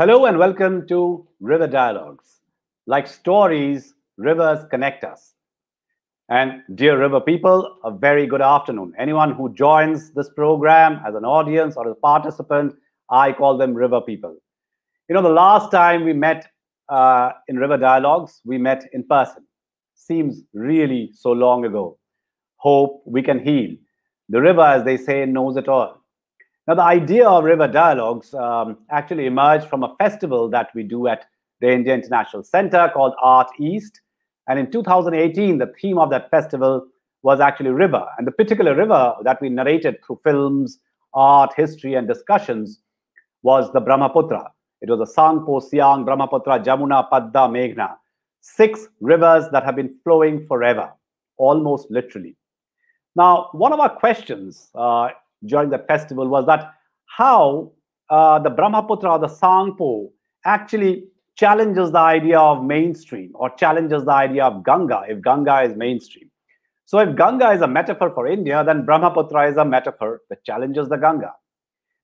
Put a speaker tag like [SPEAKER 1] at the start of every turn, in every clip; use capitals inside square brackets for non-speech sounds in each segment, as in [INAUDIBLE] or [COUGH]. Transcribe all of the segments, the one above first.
[SPEAKER 1] Hello and welcome to River Dialogues. Like stories, rivers connect us. And dear river people, a very good afternoon. Anyone who joins this program as an audience or as a participant, I call them river people. You know, the last time we met uh, in River Dialogues, we met in person. Seems really so long ago. Hope we can heal. The river, as they say, knows it all. Now, the idea of River Dialogues um, actually emerged from a festival that we do at the India International Center called Art East. And in 2018, the theme of that festival was actually river. And the particular river that we narrated through films, art, history, and discussions was the Brahmaputra. It was the Tsangpo, Siang, Brahmaputra, Jamuna, Padda, Meghna. Six rivers that have been flowing forever, almost literally. Now, one of our questions uh, during the festival was that how uh, the Brahmaputra, the Tsangpo, actually challenges the idea of mainstream or challenges the idea of Ganga, if Ganga is mainstream. So if Ganga is a metaphor for India, then Brahmaputra is a metaphor that challenges the Ganga.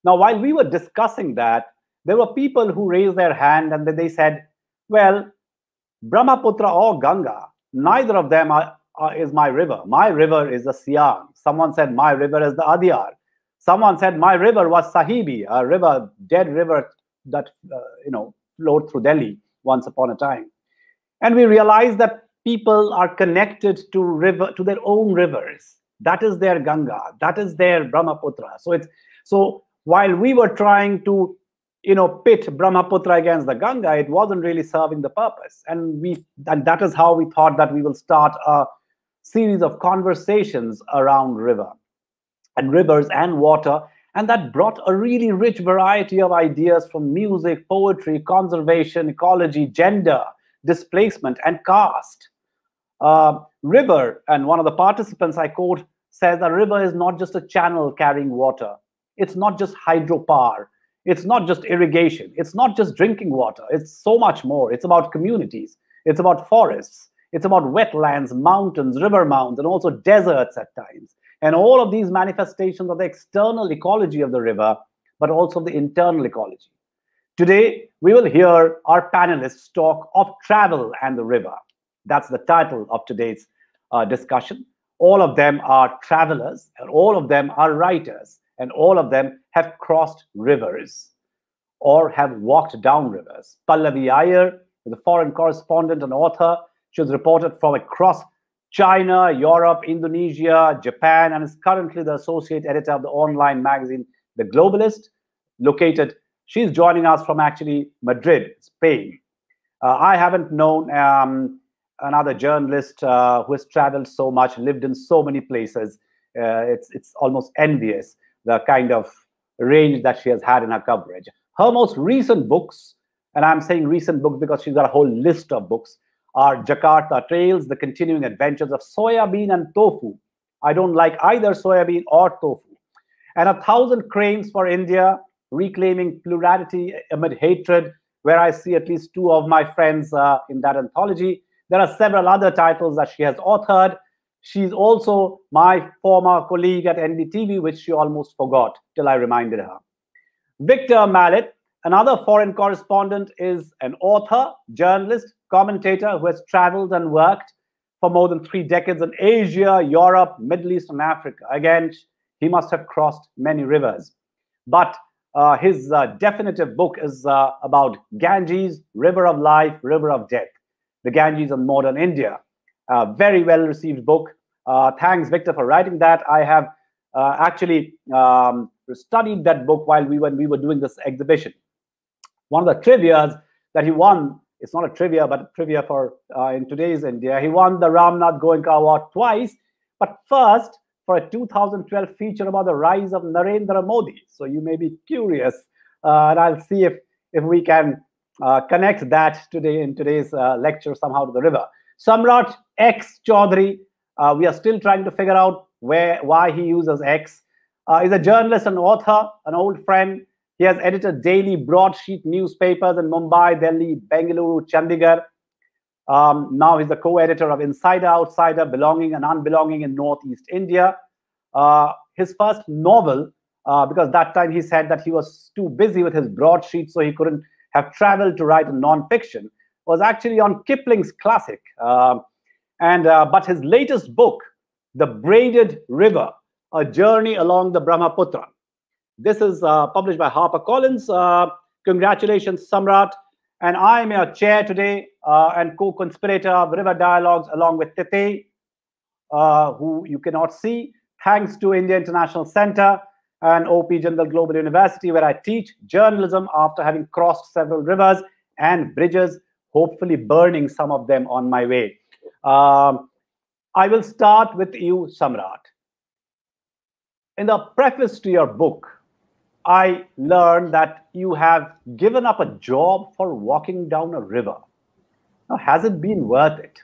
[SPEAKER 1] Now, while we were discussing that, there were people who raised their hand and then they said, well, Brahmaputra or Ganga, neither of them are, are, is my river. My river is the Siang. Someone said my river is the Adyar. Someone said my river was Sahibi, a river, dead river that uh, you know flowed through Delhi once upon a time. And we realized that people are connected to river to their own rivers. That is their Ganga. That is their Brahmaputra. So it's so while we were trying to you know pit brahmaputra against the ganga it wasn't really serving the purpose and we and that is how we thought that we will start a series of conversations around river and rivers and water. And that brought a really rich variety of ideas from music, poetry, conservation, ecology, gender, displacement, and caste. Uh, river, and one of the participants I quote says a river is not just a channel carrying water. It's not just hydropower. It's not just irrigation. It's not just drinking water. It's so much more. It's about communities. It's about forests. It's about wetlands, mountains, river mounds, and also deserts at times. And all of these manifestations of the external ecology of the river, but also the internal ecology. Today, we will hear our panelists talk of travel and the river. That's the title of today's uh, discussion. All of them are travelers, and all of them are writers, and all of them have crossed rivers or have walked down rivers. Pallavi Aiyar a foreign correspondent and author. She has reported from across China, Europe, Indonesia, Japan, and is currently the associate editor of the online magazine The Globalist, located. She's joining us from actually Madrid, Spain. Uh, I haven't known um, another journalist uh, who has traveled so much, lived in so many places. Uh, it's it's almost envious the kind of range that she has had in her coverage. Her most recent books, and I'm saying recent books because she's got a whole list of books, are Jakarta Tales, the continuing adventures of soybean and tofu. I don't like either soybean or tofu. And a thousand cranes for India, reclaiming plurality amid hatred, where I see at least two of my friends uh, in that anthology. There are several other titles that she has authored. She's also my former colleague at NDTV, which she almost forgot till I reminded her. Victor Mallet, another foreign correspondent, is an author, journalist, commentator who has traveled and worked for more than three decades in Asia, Europe, Middle East, and Africa. Again, he must have crossed many rivers. But uh, his uh, definitive book is uh, about Ganges, River of Life, River of Death, the Ganges of modern India. Very well received book. Uh, thanks, Victor, for writing that. I have uh, actually um, studied that book while we when we were doing this exhibition. One of the trivias that he won it's not a trivia, but a trivia for uh, in today's India. He won the Ramnath Goenka Award twice, but first for a 2012 feature about the rise of Narendra Modi. So you may be curious, uh, and I'll see if if we can uh, connect that today in today's uh, lecture somehow to the river. Samrat X Choudhury. Uh, we are still trying to figure out where why he uses X. Uh, he's a journalist and author, an old friend he has edited daily broadsheet newspapers in Mumbai, Delhi, Bengaluru, Chandigarh. Um, now he's the co-editor of Insider, Outsider, Belonging and Unbelonging in Northeast India. Uh, his first novel, uh, because that time he said that he was too busy with his broadsheet, so he couldn't have traveled to write a non-fiction was actually on Kipling's classic. Uh, and but his latest book, The Braided River, A Journey Along the Brahmaputra. This is uh, published by HarperCollins. Uh, congratulations, Samrat. And I'm your chair today uh, and co-conspirator of River Dialogues along with Tete, uh, who you cannot see, thanks to India International Center and OP Jindal Global University, where I teach journalism after having crossed several rivers and bridges, hopefully burning some of them on my way. Um, I will start with you, Samrat. In the preface to your book, I learned that you have given up a job for walking down a river. Now, has it been worth it?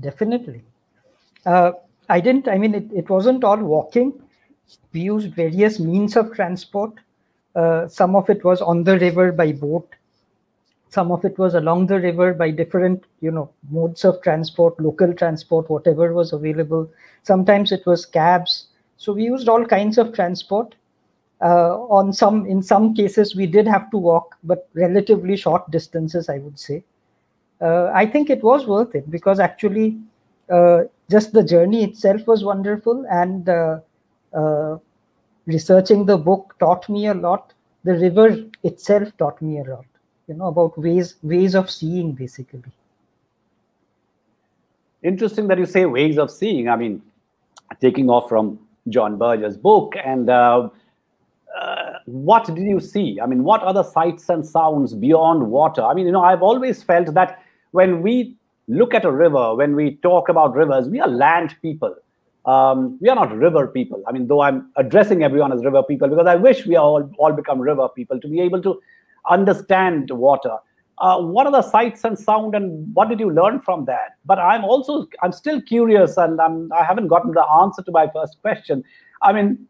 [SPEAKER 2] Definitely. Uh, I didn't, I mean, it, it wasn't all walking. We used various means of transport. Uh, some of it was on the river by boat. Some of it was along the river by different, you know, modes of transport, local transport, whatever was available. Sometimes it was cabs so we used all kinds of transport. Uh, on some, in some cases, we did have to walk, but relatively short distances, I would say. Uh, I think it was worth it because actually, uh, just the journey itself was wonderful, and uh, uh, researching the book taught me a lot. The river itself taught me a lot, you know, about ways ways of seeing, basically.
[SPEAKER 1] Interesting that you say ways of seeing. I mean, taking off from John Berger's book. And uh, uh, what did you see? I mean, what other sights and sounds beyond water? I mean, you know, I've always felt that when we look at a river, when we talk about rivers, we are land people. Um, we are not river people. I mean, though I'm addressing everyone as river people because I wish we all all become river people to be able to understand water. Uh, what are the sights and sound and what did you learn from that? But i'm also i'm still curious and I'm, i haven't gotten the answer to my first question. I mean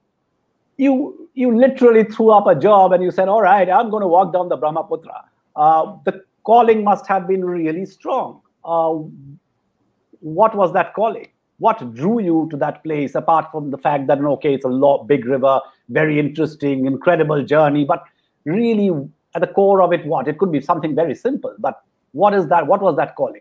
[SPEAKER 1] you you literally threw up a job and you said all right i'm going to walk down the brahmaputra. Uh, the calling must have been really strong. Uh, what was that calling? What drew you to that place apart from the fact that okay it's a big river very interesting incredible journey but really at the core of it what? It could be something very simple but what is that what was that calling?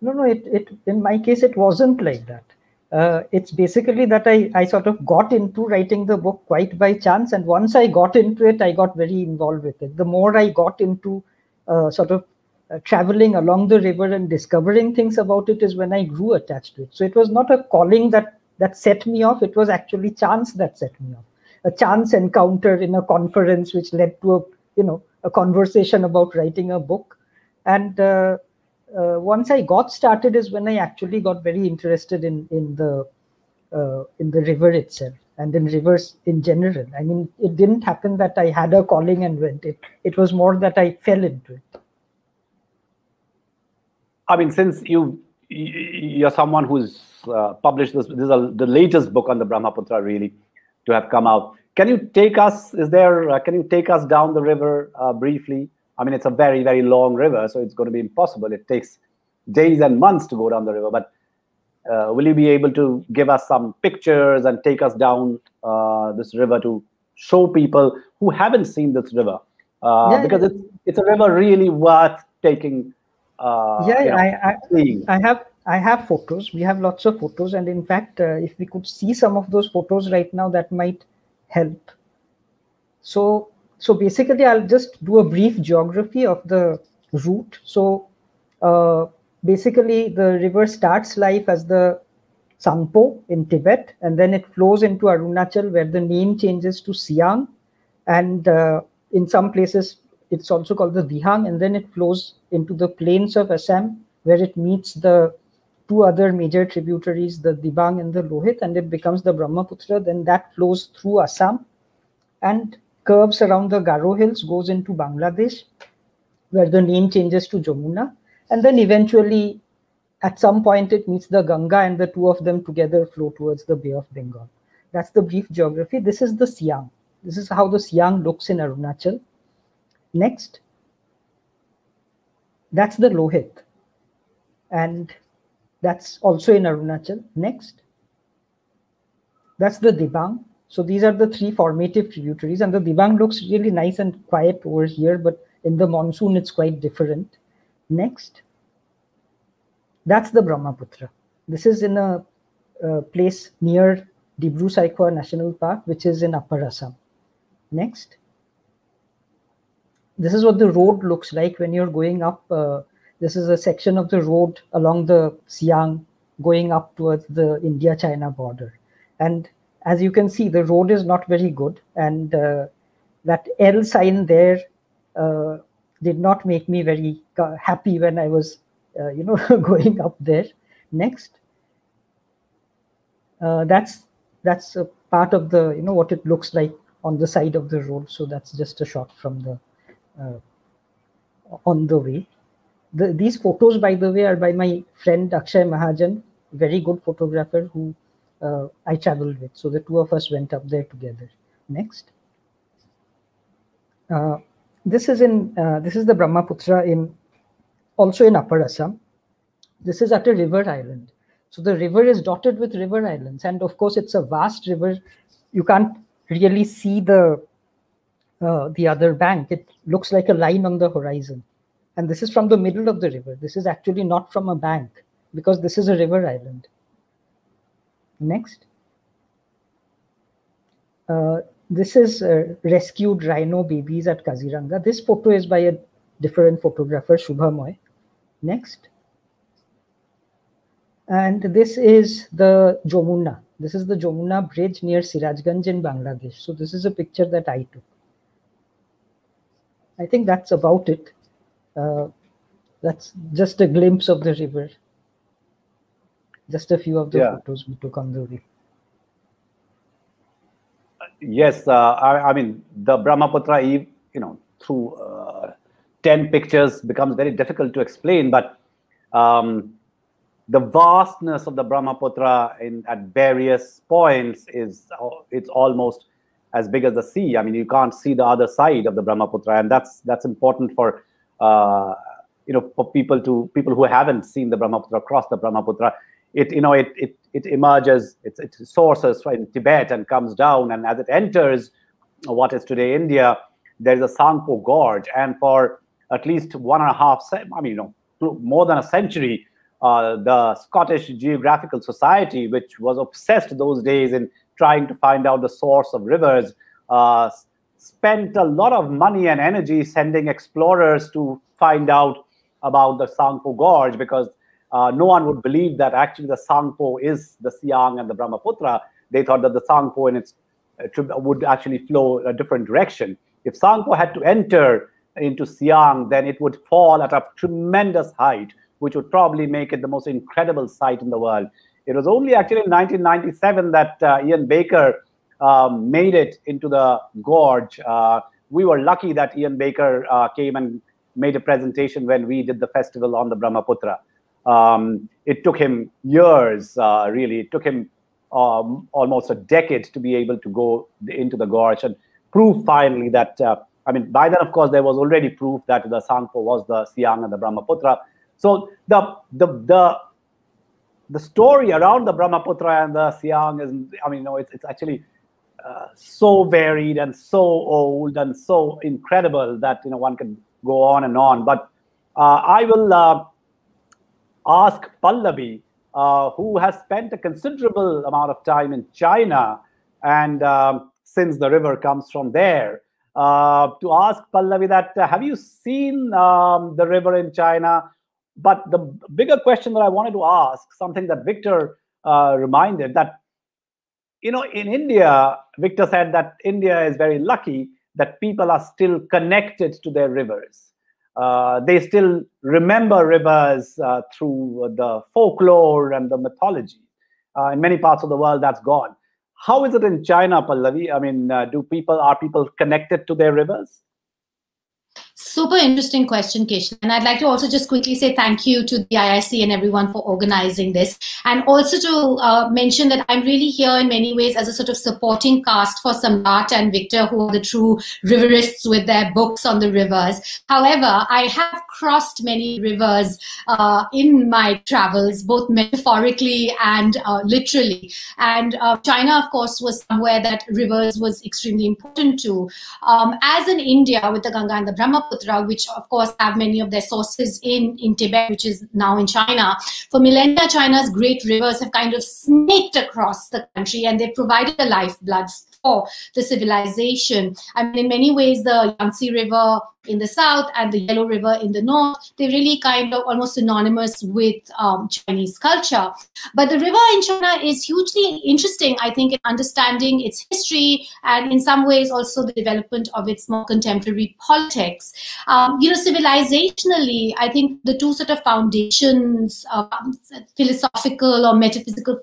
[SPEAKER 2] No no it, it in my case it wasn't like that. Uh, it's basically that I, I sort of got into writing the book quite by chance and once i got into it i got very involved with it. The more i got into uh, sort of uh, traveling along the river and discovering things about it is when i grew attached to it. So it was not a calling that that set me off. It was actually chance that set me off. A chance encounter in a conference which led to a you know a conversation about writing a book. And uh, uh, once i got started is when i actually got very interested in in the uh, in the river itself and in rivers in general. I mean it didn't happen that i had a calling and went. It it was more that i fell into it.
[SPEAKER 1] I mean since you you're someone who's uh, published this this is the latest book on the brahmaputra really to have come out can you take us? Is there? Uh, can you take us down the river uh, briefly? I mean, it's a very very long river, so it's going to be impossible. It takes days and months to go down the river. But uh, will you be able to give us some pictures and take us down uh, this river to show people who haven't seen this river? Uh, yeah, because yeah. it's it's a river really worth taking.
[SPEAKER 2] Uh, yeah, you know, I I, I have I have photos. We have lots of photos, and in fact, if we could see some of those photos right now, that might help. So, so basically, I'll just do a brief geography of the route. So, uh, basically, the river starts life as the Sampo in Tibet, and then it flows into Arunachal, where the name changes to Siang, and uh, in some places it's also called the Dihang, and then it flows into the plains of Assam, where it meets the two other major tributaries, the Dibang and the Lohit, and it becomes the Brahmaputra. Then that flows through Assam and curves around the Garo Hills, goes into Bangladesh, where the name changes to Jamuna. And then eventually, at some point, it meets the Ganga, and the two of them together flow towards the Bay of Bengal. That's the brief geography. This is the Siang. This is how the Siang looks in Arunachal. Next, that's the Lohit. And that's also in Arunachal. Next. That's the Dibang. So these are the three formative tributaries, and the Dibang looks really nice and quiet over here, but in the monsoon, it's quite different. Next. That's the Brahmaputra. This is in a, a place near Dibru Saikhowa National Park, which is in Upper Assam. Next. This is what the road looks like when you're going up. Uh, this is a section of the road along the Siang going up towards the India-China border. And as you can see, the road is not very good. And uh, that L sign there uh, did not make me very happy when I was, uh, you know, [LAUGHS] going up there. Next. Uh, that's that's a part of the, you know, what it looks like on the side of the road. So that's just a shot from the, uh, on the way. The, these photos, by the way, are by my friend Akshay Mahajan, very good photographer who uh, I traveled with. So the two of us went up there together. Next. Uh, this is in uh, this is the Brahmaputra in also in Upper Assam. This is at a river island. So the river is dotted with river islands, and of course it's a vast river. You can't really see the uh, the other bank. It looks like a line on the horizon, and this is from the middle of the river. This is actually not from a bank because this is a river island. Next. Uh, this is uh, rescued rhino babies at Kaziranga. This photo is by a different photographer, Shubha Moy. Next. And this is the Jomuna. This is the Jomuna bridge near Sirajganj in Bangladesh. So this is a picture that I took. I think that's about it. Uh, that's just a glimpse of the river just a few of the yeah. photos we took on the way.
[SPEAKER 1] Yes, uh, I, I, mean the Brahmaputra, you know, through uh, ten pictures becomes very difficult to explain. But um, the vastness of the Brahmaputra in at various points is it's almost as big as the sea. I mean, you can't see the other side of the Brahmaputra, and that's that's important for uh, you know for people to people who haven't seen the Brahmaputra cross the Brahmaputra it you know it it it emerges its it sources in Tibet and comes down and as it enters what is today India there is a Tsangpo gorge and for at least one and a half I mean you know more than a century uh, the Scottish Geographical Society which was obsessed those days in trying to find out the source of rivers uh, spent a lot of money and energy sending explorers to find out about the Tsangpo gorge because uh, no one would believe that actually the Tsangpo is the Siang and the Brahmaputra. They thought that the Tsangpo in its uh, would actually flow a different direction. If Tsangpo had to enter into Siang, then it would fall at a tremendous height, which would probably make it the most incredible sight in the world. It was only actually in 1997 that uh, Ian Baker um, made it into the gorge. Uh, we were lucky that Ian Baker uh, came and made a presentation when we did the festival on the Brahmaputra. Um, it took him years, uh, really. It took him um, almost a decade to be able to go into the gorge and prove finally that. Uh, I mean, by then, of course, there was already proof that the Tsangpo was the Siang and the Brahmaputra. So the the the the story around the Brahmaputra and the Siang is, I mean, know, it's it's actually uh, so varied and so old and so incredible that you know one can go on and on. But uh, I will uh, ask Pallavi, uh, who has spent a considerable amount of time in China, and um, since the river comes from there, uh, to ask Pallavi that have you seen um, the river in China? But the bigger question that I wanted to ask, something that Victor reminded, that you know, in India, Victor said that India is very lucky that people are still connected to their rivers uh, they still remember rivers uh, through the folklore and the mythology. Uh, in many parts of the world, that's gone. How is it in China, Pallavi? I mean, uh, do people are people connected to their rivers?
[SPEAKER 3] Super interesting question, Kishan. And I'd like to also just quickly say thank you to the IIC and everyone for organizing this. And also to uh, mention that I'm really here in many ways as a sort of supporting cast for Samrat and Victor, who are the true riverists with their books on the rivers. However, I have crossed many rivers uh, in my travels, both metaphorically and uh, literally. And uh, China, of course, was somewhere that rivers was extremely important to. Um, as in India, with the Ganga and the Brahmaputra, which of course have many of their sources in, in Tibet, which is now in China, for millennia, China's great rivers have kind of snaked across the country and they provided the lifeblood for the civilization. I mean, in many ways, the Yangtze River in the south and the Yellow River in the north, they're really kind of almost synonymous with um, Chinese culture. But the river in China is hugely interesting, I think, in understanding its history and in some ways also the development of its more contemporary politics. Um, you know, civilizationally, I think the two sort of foundations, um, philosophical or metaphysical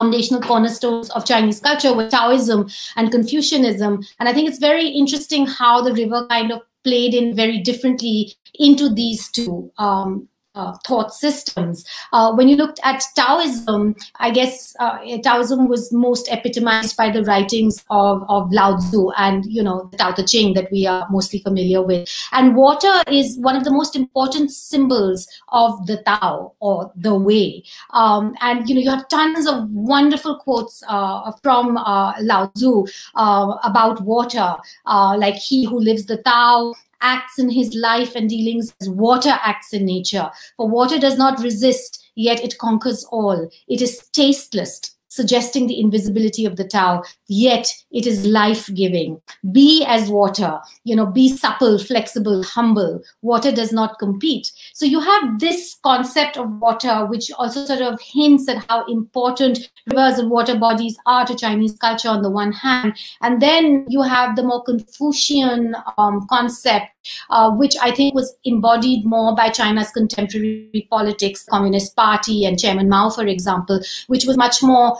[SPEAKER 3] foundational cornerstones of Chinese culture were Taoism and Confucianism. And I think it's very interesting how the river kind of played in very differently into these two um, uh, thought systems. Uh, when you looked at Taoism, I guess uh, Taoism was most epitomized by the writings of, of Lao Tzu and, you know, the Tao Te Ching that we are mostly familiar with. And water is one of the most important symbols of the Tao or the way. Um, and, you know, you have tons of wonderful quotes uh, from uh, Lao Tzu uh, about water, like he who lives the Tao acts in his life and dealings as water acts in nature. For water does not resist, yet it conquers all. It is tasteless, suggesting the invisibility of the Tao, yet it is life giving. Be as water, you know, be supple, flexible, humble. Water does not compete. So you have this concept of water, which also sort of hints at how important rivers and water bodies are to Chinese culture on the one hand. And then you have the more Confucian um, concept uh, which I think was embodied more by China's contemporary politics, Communist Party and Chairman Mao, for example, which was much more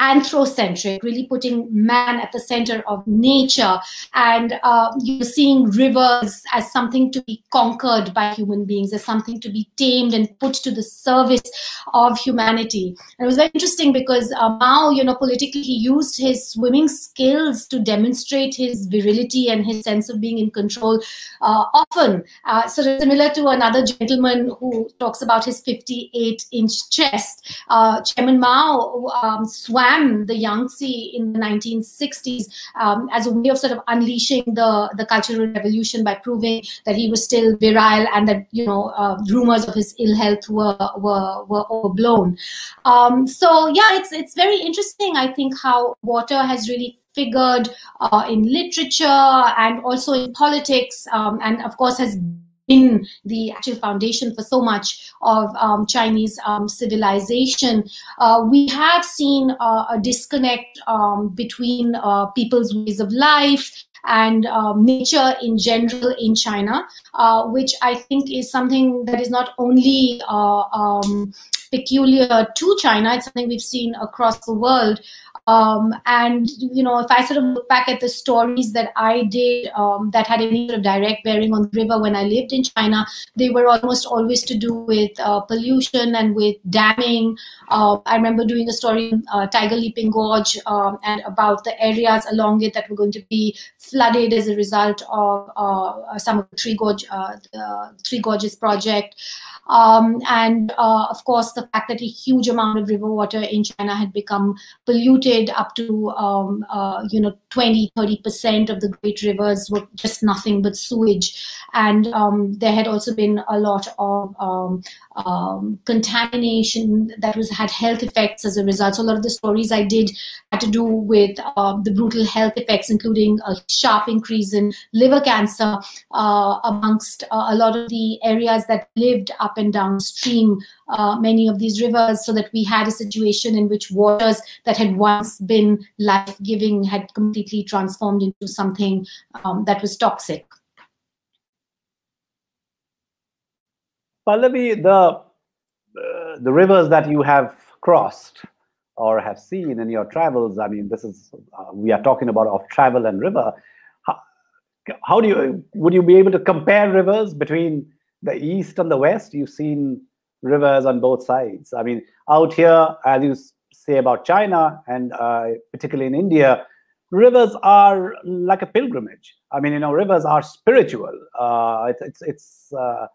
[SPEAKER 3] anthrocentric, really putting man at the center of nature and uh, you're seeing rivers as something to be conquered by human beings, as something to be tamed and put to the service of humanity. And it was very interesting because uh, Mao, you know, politically, he used his swimming skills to demonstrate his virility and his sense of being in control uh, often. Uh, of similar to another gentleman who talks about his 58 inch chest. Uh, Chairman Mao um, swam swam the Yangtze in the 1960s um, as a way of sort of unleashing the, the Cultural Revolution by proving that he was still virile and that, you know, uh, rumors of his ill health were, were, were overblown. Um, so, yeah, it's, it's very interesting, I think, how water has really figured uh, in literature and also in politics um, and, of course, has been the actual foundation for so much of um, Chinese um, civilization. Uh, we have seen uh, a disconnect um, between uh, people's ways of life and um, nature in general in China, uh, which I think is something that is not only uh, um, peculiar to China, it's something we've seen across the world. Um, and you know, if I sort of look back at the stories that I did um, that had any sort of direct bearing on the river when I lived in China, they were almost always to do with uh, pollution and with damming. Uh, I remember doing a story in uh, Tiger Leaping Gorge um, and about the areas along it that were going to be flooded as a result of uh, some of the Three Gorge, uh, the Three Gorges project. Um, and uh, of course, the fact that a huge amount of river water in China had become polluted up to, um, uh, you know, 20, 30% of the great rivers were just nothing but sewage. And um, there had also been a lot of um, um, contamination that was had health effects as a result. So a lot of the stories I did had to do with uh, the brutal health effects, including a sharp increase in liver cancer uh, amongst uh, a lot of the areas that lived up and downstream uh, many of these rivers, so that we had a situation in which waters that had once been life-giving had completely transformed into something um, that was toxic.
[SPEAKER 1] Pallavi, the uh, the rivers that you have crossed or have seen in your travels, I mean, this is uh, we are talking about of travel and river. how do you would you be able to compare rivers between the east and the west? You've seen rivers on both sides. I mean, out here, as you say about China and uh, particularly in India, rivers are like a pilgrimage. I mean, you know, rivers are spiritual. Uh, it's it's, it's uh,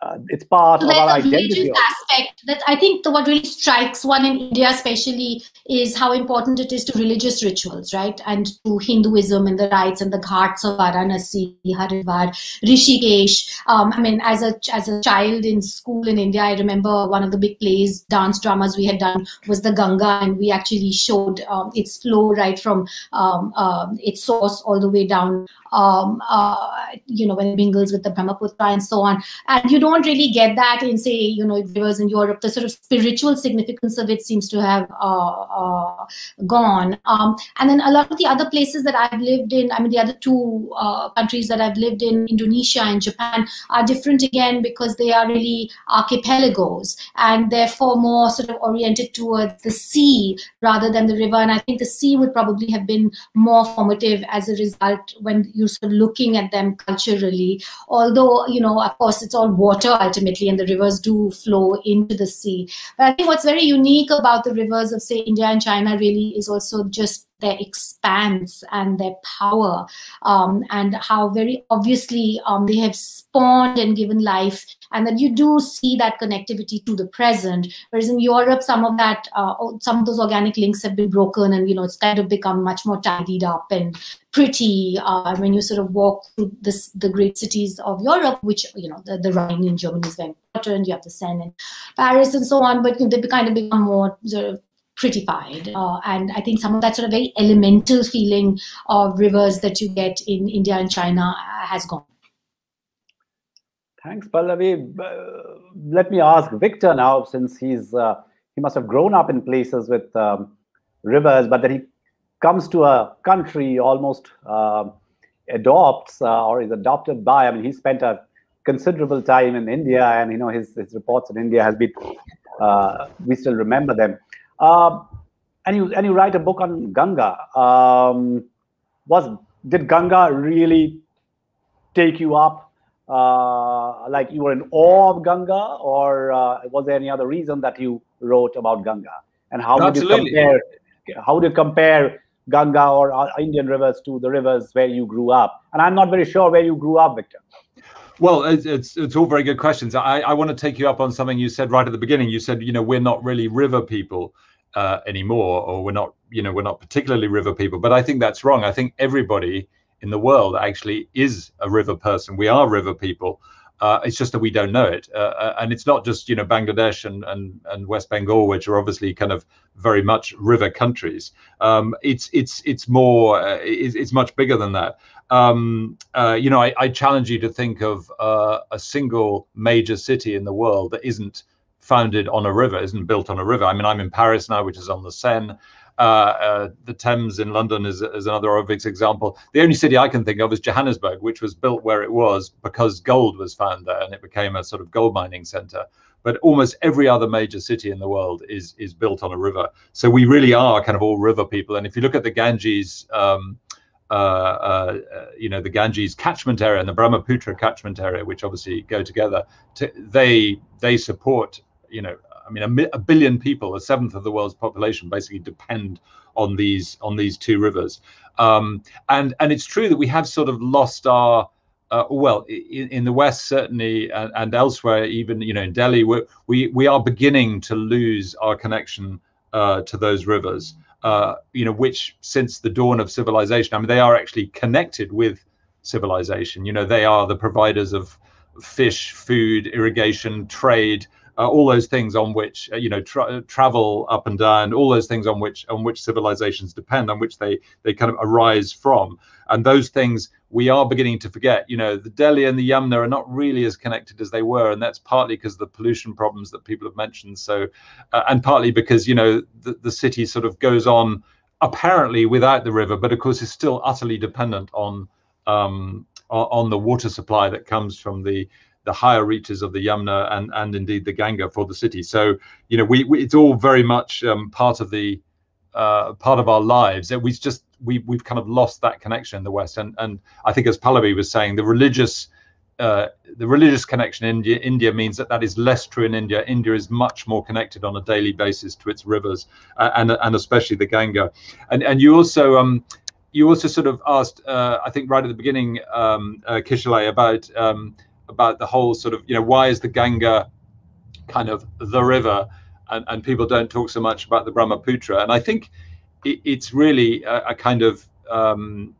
[SPEAKER 1] uh, it's part so of our identity.
[SPEAKER 3] aspect that I think the, what really strikes one in India, especially, is how important it is to religious rituals, right? And to Hinduism and the rites and the ghats of Varanasi, Haridwar, Rishikesh. Um, I mean, as a as a child in school in India, I remember one of the big plays, dance dramas we had done was the Ganga, and we actually showed um, its flow right from um, uh, its source all the way down, um, uh, you know, when it mingles with the Brahmaputra and so on. And you don't don't really get that in, say, you know, rivers in Europe. The sort of spiritual significance of it seems to have uh, uh, gone. Um, and then a lot of the other places that I've lived in, I mean, the other two uh, countries that I've lived in, Indonesia and Japan, are different again because they are really archipelagos and therefore more sort of oriented towards the sea rather than the river. And I think the sea would probably have been more formative as a result when you're sort of looking at them culturally. Although, you know, of course, it's all water water ultimately, and the rivers do flow into the sea. But I think what's very unique about the rivers of, say, India and China really is also just their expanse and their power um, and how very obviously um, they have spawned and given life and that you do see that connectivity to the present. Whereas in europe some of that uh, some of those organic links have been broken and you know it's kind of become much more tidied up and pretty uh, when you sort of walk through this, the great cities of europe which you know the, the rhine in germany is very important you have the seine in paris and so on but they kind of become more sort of prettified. Uh, and I think some of that sort of very elemental feeling of rivers that you get in India and China uh, has gone.
[SPEAKER 1] Thanks, Pallavi. Uh, let me ask Victor now, since he's uh, he must have grown up in places with um, rivers, but then he comes to a country almost um, adopts uh, or is adopted by. I mean, he spent a considerable time in India, and you know his his reports in India has been. Uh, we still remember them. Uh, and you and you write a book on Ganga. Um, was did Ganga really take you up? Uh, like you were in awe of Ganga, or uh, was there any other reason that you wrote about Ganga? And how would you compare? How do you compare Ganga or uh, Indian rivers to the rivers where you grew up? And I'm not very sure where you grew up, Victor.
[SPEAKER 4] Well, it's it's all very good questions. I, I want to take you up on something you said right at the beginning. You said, you know, we're not really river people uh, anymore, or we're not, you know, we're not particularly river people. But I think that's wrong. I think everybody in the world actually is a river person. We are river people. Uh, it's just that we don't know it, uh, uh and it's not just you know Bangladesh and, and and West Bengal, which are obviously kind of very much river countries. Um, it's it's it's more uh, it's, it's, much bigger than that. Um, uh, you know, I, I, challenge you to think of uh, a single major city in the world that isn't founded on a river, isn't built on a river. I mean, I'm in Paris now, which is on the Seine. Uh, uh, the Thames in London is, is another obvious example. The only city I can think of is Johannesburg, which was built where it was because gold was found there and it became a sort of gold mining center. But almost every other major city in the world is is built on a river. So we really are kind of all river people. And if you look at the Ganges, um, you know, the Ganges catchment area and the Brahmaputra catchment area, which obviously go together, to, they they support you know, I mean, a, a, billion people, a seventh of the world's population, basically depend on these on these two rivers. Um, and and it's true that we have sort of lost our uh, well, in, in, the West certainly, and, and, elsewhere, even you know in Delhi, we we are beginning to lose our connection uh, to those rivers. Uh, you know, which since the dawn of civilization, I mean, they are actually connected with civilization. You know, they are the providers of fish, food, irrigation, trade, uh, all those things on which uh, you know tra- travel up and down, all those things on which on which civilizations depend, on which they they kind of arise from, and those things we are beginning to forget. You know, the Delhi and the Yamuna are not really as connected as they were, and that's partly because of the pollution problems that people have mentioned. So, uh, and partly because you know the, the city sort of goes on apparently without the river, but of course is still utterly dependent on um, on the water supply that comes from the the higher reaches of the Yamuna and and indeed the Ganga for the city. So you know, we, we it's all very much um, part of the uh, part of our lives. We just we we've kind of lost that connection in the West. And and I think as Pallavi was saying, the religious uh, the religious connection in India, India means that that is less true in India. India is much more connected on a daily basis to its rivers, uh, and and especially the Ganga. And and you also um, you also sort of asked, uh, I think right at the beginning, um, uh, about um, about the whole sort of you know why is the Ganga kind of the river, and, and people don't talk so much about the Brahmaputra. And I think it, it's really a, a kind of um,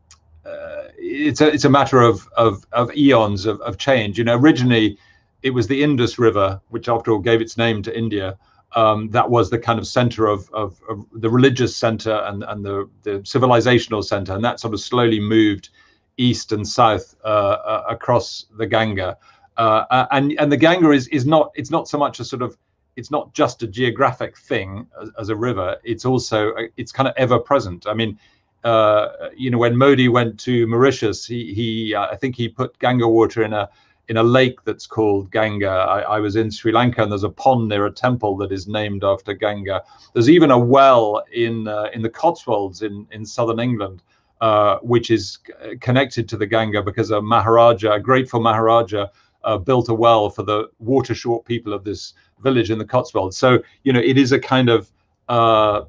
[SPEAKER 4] uh, it's a it's a matter of of, of eons of, of change. You know, originally it was the Indus River, which after all gave its name to India. Um, that was the kind of center of, of, of, the religious center and, and the, the civilizational center. And that sort of slowly moved east and south uh, uh, across the Ganga. Uh, and, and the Ganga is, is not, it's not so much a sort of, it's not just a geographic thing as, as a river. It's also, it's kind of ever present. I mean, uh, you know, when Modi went to Mauritius, he, he uh, I think he put Ganga water in a in a lake that's called Ganga. I, I, was in Sri Lanka, and there's a pond near a temple that is named after Ganga. There's even a well in uh, in the Cotswolds in in southern England, uh, which is connected to the Ganga because a Maharaja, a grateful Maharaja, uh, built a well for the water short people of this village in the Cotswolds. So you know, it is a kind of uh,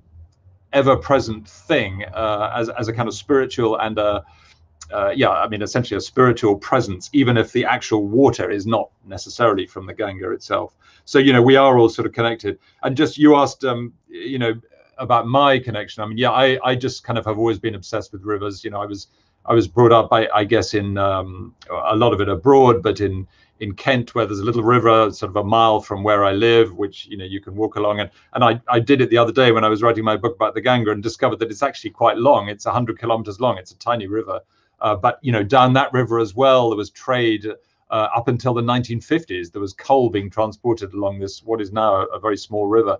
[SPEAKER 4] ever-present thing uh, as as a kind of spiritual and a uh, yeah, I mean, essentially a spiritual presence, even if the actual water is not necessarily from the Ganga itself. So, you know, we are all sort of connected. And just you asked, um, you know, about my connection. I mean, yeah, I, I just kind of have always been obsessed with rivers. You know, I was I was brought up, I, I guess, in um, a lot of it abroad, but in in Kent, where there's a little river, sort of a mile from where I live, which you know you can walk along. And and I, I did it the other day when I was writing my book about the Ganga and discovered that it's actually quite long. It's 100 kilometers long. It's a tiny river, uh, but you know down that river as well, there was trade. Uh, up until the 1950s, there was coal being transported along this what is now a, a very small river.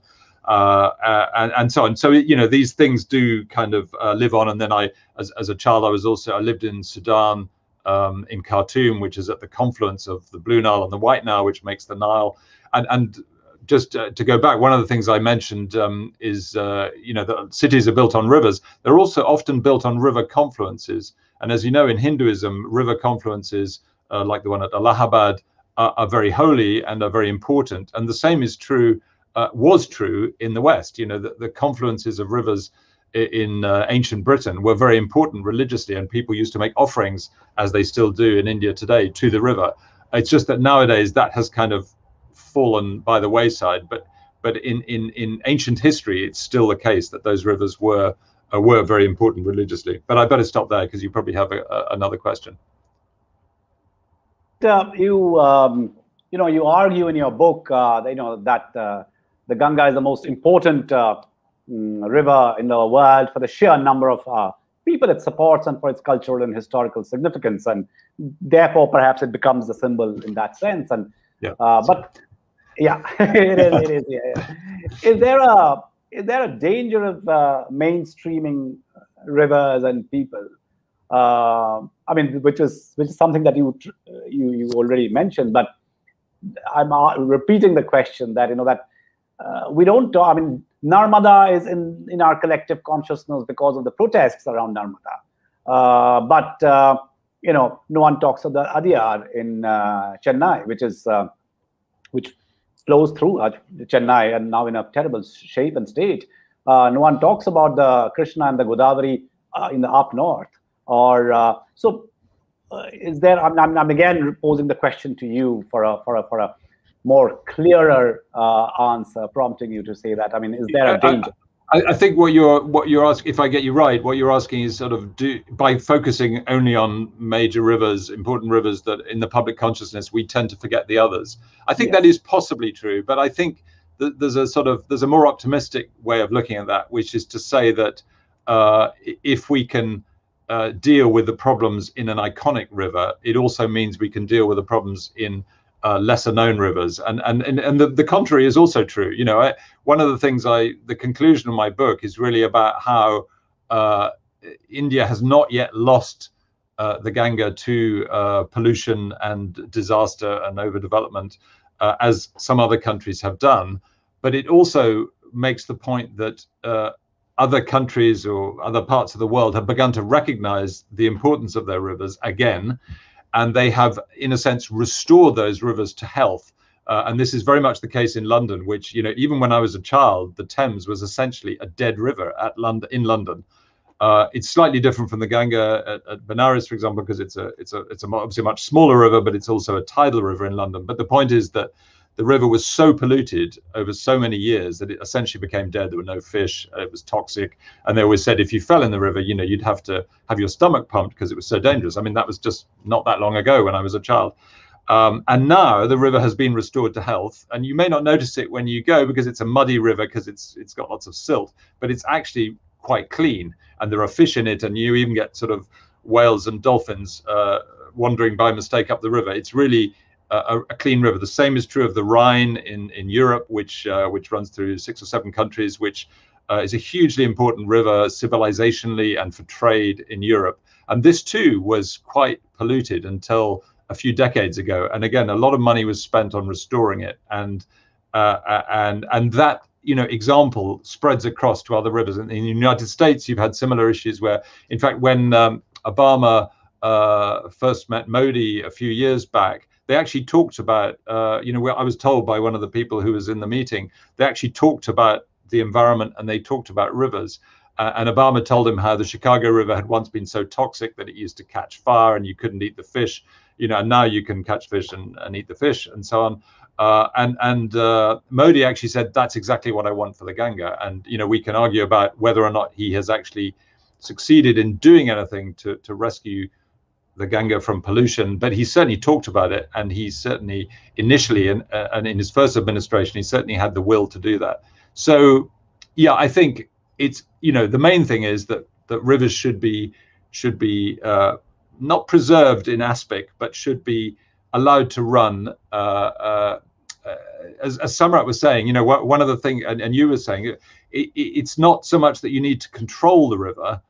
[SPEAKER 4] Uh, uh, and, and, so on. So you know these things do kind of uh, live on. And then I, as, as a child, I was also I lived in Sudan um, in Khartoum, which is at the confluence of the Blue Nile and the White Nile, which makes the Nile. And, and just uh, to go back, one of the things I mentioned um, is, uh, you know, the cities are built on rivers. They're also often built on river confluences. And as you know, in Hinduism, river confluences, uh, like the one at Allahabad, are, are, very holy and are very important. And the same is true, uh, was true in the West. You know, the, the confluences of rivers in uh, ancient Britain were very important religiously, and people used to make offerings, as they still do in India today, to the river. It's just that nowadays that has kind of fallen by the wayside. But but in in in ancient history, it's still the case that those rivers were uh, were very important religiously. But I better stop there because you probably have a, a, another question.
[SPEAKER 1] Uh, you um, you know you argue in your book uh, you know that uh, the Ganga is the most important uh, Mm, river in the world for the sheer number of uh, people it supports and for its cultural and historical significance. And therefore, perhaps it becomes a symbol in that sense. And yeah. Uh, but yeah, [LAUGHS] it is. It is. Yeah, yeah. Is there a is there a danger of uh, mainstreaming rivers and people? Uh, I mean, which is which is something that you you you already mentioned, but I'm uh, repeating the question that you know that uh, we don't. I mean, Narmada is in, in our collective consciousness because of the protests around Narmada. Uh, but, uh, you know, no one talks of the Adyar in uh, Chennai, which is uh, which flows through uh, Chennai and now in a terrible shape and state. No one talks about the Krishna and the Godavari in the up north. Or so, is there? I'm, I'm, I'm again posing the question to you for a for a for a more clearer uh, answer, prompting you to say that? I mean, is there a danger?
[SPEAKER 4] I, I, think what you're what you're asking, if I get you right, what you're asking is sort of do by focusing only on major rivers, important rivers that in the public consciousness we tend to forget the others. I think yes. that is possibly true, but I think that there's a sort of there's a more optimistic way of looking at that, which is to say that uh, if we can uh, deal with the problems in an iconic river, it also means we can deal with the problems in uh, lesser known rivers. And and and, and the, the contrary is also true. You know I, one of the things i the conclusion of my book is really about how uh, india has not yet lost uh, the ganga to uh, pollution and disaster and overdevelopment uh, as some other countries have done. But it also makes the point that uh, other countries or other parts of the world have begun to recognize the importance of their rivers again, and they have, in a sense, restored those rivers to health. Uh, and this is very much the case in London, which you know, even when I was a child, the Thames was essentially a dead river at London in London. Uh, it's slightly different from the Ganga at, at Benares, for example, because it's a it's a it's a obviously a much smaller river, but it's also a tidal river in London. But the point is that the river was so polluted over so many years that it essentially became dead. There were no fish. It was toxic, and they always said if you fell in the river, you know, you'd have to have your stomach pumped because it was so dangerous. I mean, that was just not that long ago when I was a child. Um, and now the river has been restored to health, and you may not notice it when you go because it's a muddy river because it's it's got lots of silt, but it's actually quite clean, and there are fish in it, and you even get sort of whales and dolphins uh, wandering by mistake up the river. It's really a, a, clean river. The same is true of the Rhine in in Europe, which uh, which runs through six or seven countries, which uh, is a hugely important river civilizationally and for trade in Europe. And this too was quite polluted until a few decades ago. And again, a lot of money was spent on restoring it, and uh, and and that you know example spreads across to other rivers. And in the United States, you've had similar issues where, in fact, when um, Obama uh, first met Modi a few years back, they actually talked about, uh, you know, I was told by one of the people who was in the meeting, they actually talked about the environment and they talked about rivers. Uh, and Obama told him how the Chicago River had once been so toxic that it used to catch fire and you couldn't eat the fish, you know, and now you can catch fish and, and eat the fish and so on. Uh, and and uh, Modi actually said that's exactly what I want for the Ganga. And you know, we can argue about whether or not he has actually succeeded in doing anything to to rescue the Ganga from pollution, but he certainly talked about it, and he certainly initially and uh, and in his first administration, he certainly had the will to do that. So, yeah, I think it's you know the main thing is that that rivers should be should be uh, not preserved in aspic, but should be allowed to run. Uh, uh as, as Samrat was saying, you know, one of the things, and, and you were saying, it, it, it's not so much that you need to control the river.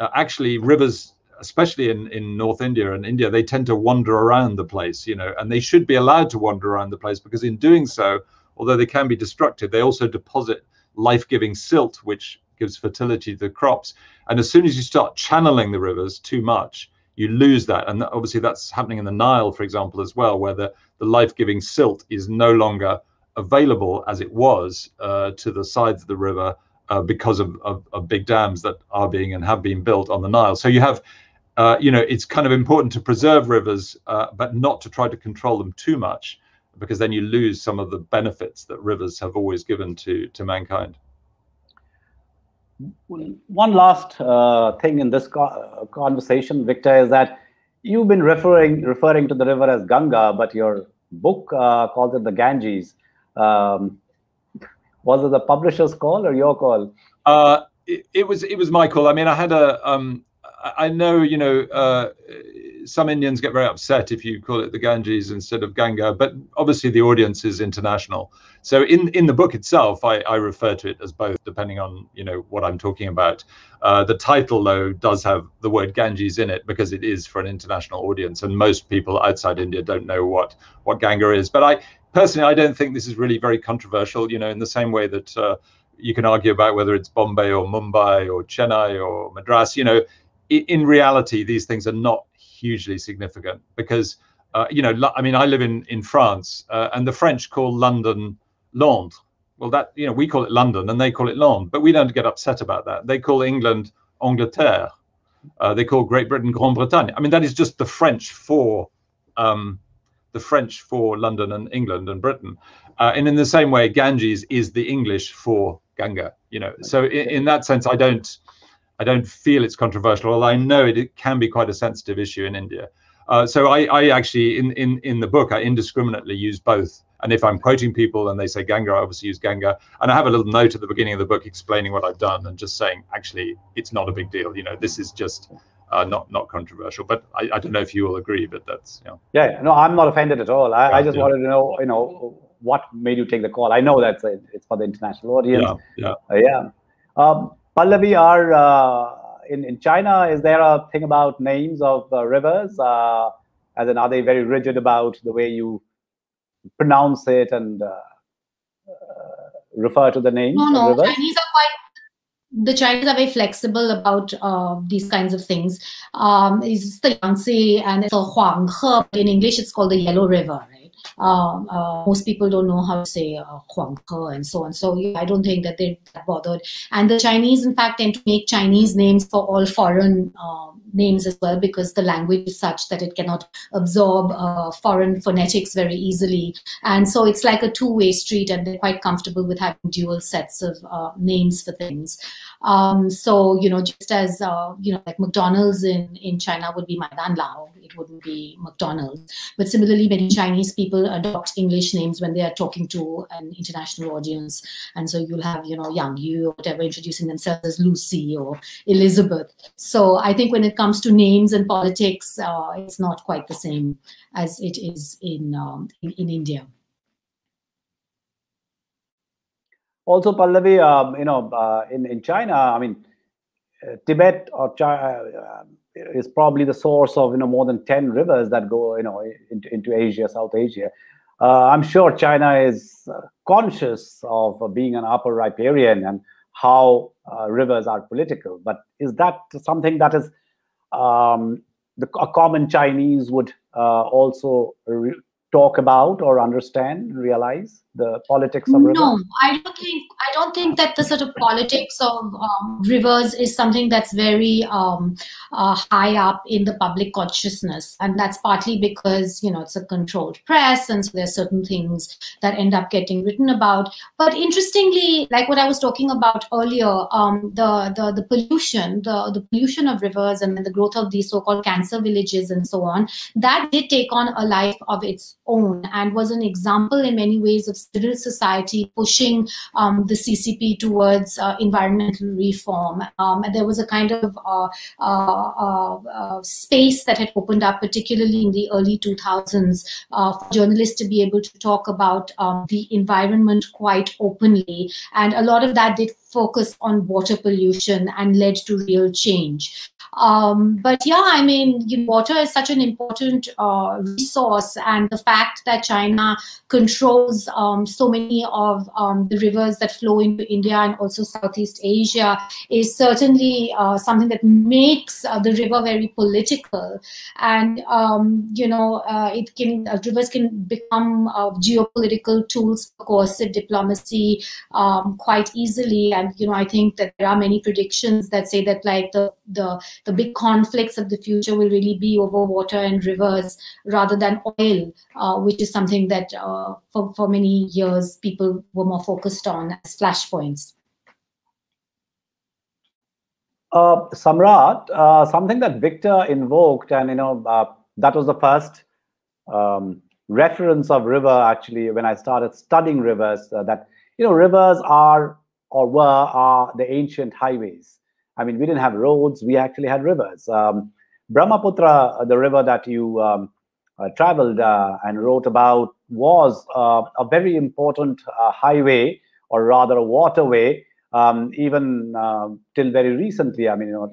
[SPEAKER 4] Uh, actually, rivers especially in, in North India and India, they tend to wander around the place, you know, and they should be allowed to wander around the place because in doing so, although they can be destructive, they also deposit life-giving silt, which gives fertility to the crops. And as soon as you start channeling the rivers too much, you lose that. And obviously that's happening in the Nile, for example, as well, where the, the life-giving silt is no longer available as it was uh, to the sides of the river uh, because of, of, of, big dams that are being and have been built on the Nile. So you have uh, you know, it's kind of important to preserve rivers, uh, but not to try to control them too much, because then you lose some of the benefits that rivers have always given to to mankind.
[SPEAKER 1] One last uh, thing in this co uh, conversation, Victor, is that you've been referring referring to the river as Ganga, but your book uh, calls it the Ganges. Um, was it the publisher's call or your call?
[SPEAKER 4] Uh, it, it, was it was my call. I mean, I had a um, I know, you know, uh, some Indians get very upset if you call it the Ganges instead of Ganga, but obviously the audience is international. So in in the book itself, I, I refer to it as both, depending on you know what I'm talking about. Uh, the title, though, does have the word Ganges in it because it is for an international audience, and most people outside India don't know what what Ganga is. But I personally, I don't think this is really very controversial. You know, in the same way that. Uh, you can argue about whether it's Bombay or Mumbai or Chennai or Madras. You know, in reality, these things are not hugely significant because, uh, you know, I mean, I live in in France, uh, and the French call London Londres. Well, that you know, we call it London, and they call it Londres, but we don't get upset about that. They call England Angleterre. Uh, they call Great Britain Grande Bretagne. I mean, that is just the French for um, the French for London and England and Britain. Uh, and in the same way, Ganges is the English for Ganga. You know, so in, in that sense, I don't. I don't feel it's controversial, although I know it, it can be quite a sensitive issue in India. Uh, so I, I, actually, in, in, in the book, I indiscriminately use both. And if I'm quoting people and they say Ganga, I obviously use Ganga. And I have a little note at the beginning of the book explaining what I've done and just saying, actually, it's not a big deal. You know, this is just uh, not not controversial. But I, I don't know if you will agree, but that's, you know.
[SPEAKER 1] Yeah, no, I'm not offended at all. I, I just yeah. wanted to know, you know, what made you take the call. I know that's a, it's for the international audience.
[SPEAKER 4] Yeah,
[SPEAKER 1] yeah. Uh, yeah. Um, Pallavi, are uh, in in China? Is there a thing about names of uh, rivers? Uh, as in, are they very rigid about the way you pronounce it and uh, uh, refer to the names?
[SPEAKER 3] No, no. Chinese are quite the Chinese are very flexible about uh, these kinds of things. Um, it's the Yangtze and it's a Huanghe. In English, it's called the Yellow River? Um, uh, most people don't know how to say uh, and so on. So I don't think that they're bothered. And the Chinese, in fact, tend to make Chinese names for all foreign um, names as well because the language is such that it cannot absorb uh, foreign phonetics very easily. And so it's like a two-way street and they're quite comfortable with having dual sets of uh, names for things. Um, so, you know, just as, uh, you know, like McDonald's in, in China would be Maidang Lao, it wouldn't be McDonald's. But similarly, many Chinese people adopt English names when they are talking to an international audience. And so you'll have, you know, Yang Yu or whatever introducing themselves as Lucy or Elizabeth. So I think when it comes to names and politics, uh, it's not quite the same as it is in, um, in, in India.
[SPEAKER 1] Also, Pallavi, um, you know, uh, in in China, I mean, uh, Tibet or China uh, is probably the source of you know more than ten rivers that go you know into, into Asia, South Asia. Uh, I'm sure China is uh, conscious of being an upper riparian and how uh, rivers are political. But is that something that is um, the, a common Chinese would also talk about or understand, realize the politics of rivers?
[SPEAKER 3] No, I don't think I don't think that the sort of politics of um, rivers is something that's very um, uh, high up in the public consciousness, and that's partly because you know it's a controlled press, and so there's certain things that end up getting written about. But interestingly, like what I was talking about earlier, um, the, the the pollution, the the pollution of rivers, and the growth of these so-called cancer villages and so on, that did take on a life of its own, and was an example in many ways of civil society pushing um, the CCP towards uh, environmental reform. Um, and there was a kind of uh, uh, uh, uh space that had opened up, particularly in the early 2000s, uh, for journalists to be able to talk about um, the environment quite openly. And a lot of that did focus on water pollution and led to real change. Um, but yeah, I mean, you know, water is such an important uh, resource, and the fact that China controls um, so many of um, the rivers that flow into India and also Southeast Asia is certainly uh, something that makes uh, the river very political. And um, you know, uh, it can uh, rivers can become uh, geopolitical tools for coercive diplomacy um, quite easily. And you know, I think that there are many predictions that say that like the the the big conflicts of the future will really be over water and rivers rather than oil, uh, which is something that uh, for, for many years people were more focused on as flashpoints.
[SPEAKER 1] Uh, Samrat, uh, something that Victor invoked, and you know uh, that was the first um, reference of river actually when I started studying rivers. Uh, that you know rivers are or were are the ancient highways I mean, we didn't have roads, we actually had rivers. Um, Brahmaputra, uh, the river that you um, uh, traveled uh, and wrote about, was uh, a very important uh, highway, or rather a waterway, um, even um, till very recently. I mean, you know,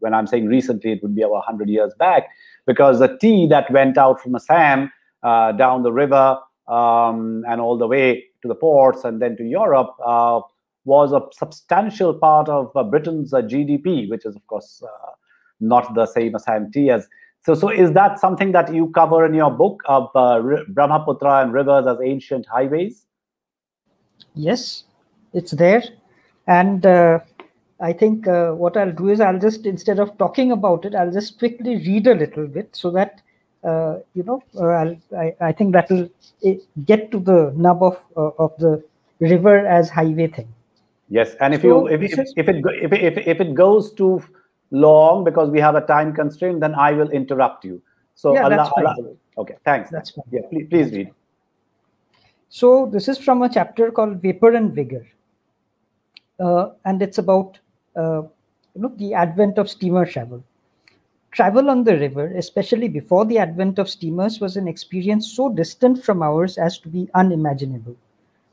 [SPEAKER 1] when I'm saying recently, it would be about 100 years back, because the tea that went out from Assam uh, down the river um, and all the way to the ports and then to Europe was a substantial part of uh, Britain's uh, GDP, which is, of course, uh, not the same as IMT as. So, so is that something that you cover in your book of Brahmaputra and rivers as ancient highways?
[SPEAKER 2] Yes, it's there. And I think uh, what I'll do is I'll just instead of talking about it, I'll just quickly read a little bit so that uh, you know uh, I, I think that will get to the nub of of the river as highway thing.
[SPEAKER 1] Yes, and if so you if, if, if, it if, if if it goes too long because we have a time constraint, then I will interrupt you. So
[SPEAKER 2] yeah, Allah, that's fine.
[SPEAKER 1] Allah, okay, thanks.
[SPEAKER 2] That's fine.
[SPEAKER 1] Yeah, please, please read.
[SPEAKER 2] So this is from a chapter called Vapor and Vigor, uh, and it's about uh, you know the advent of steamer travel. Travel on the river, especially before the advent of steamers, was an experience so distant from ours as to be unimaginable.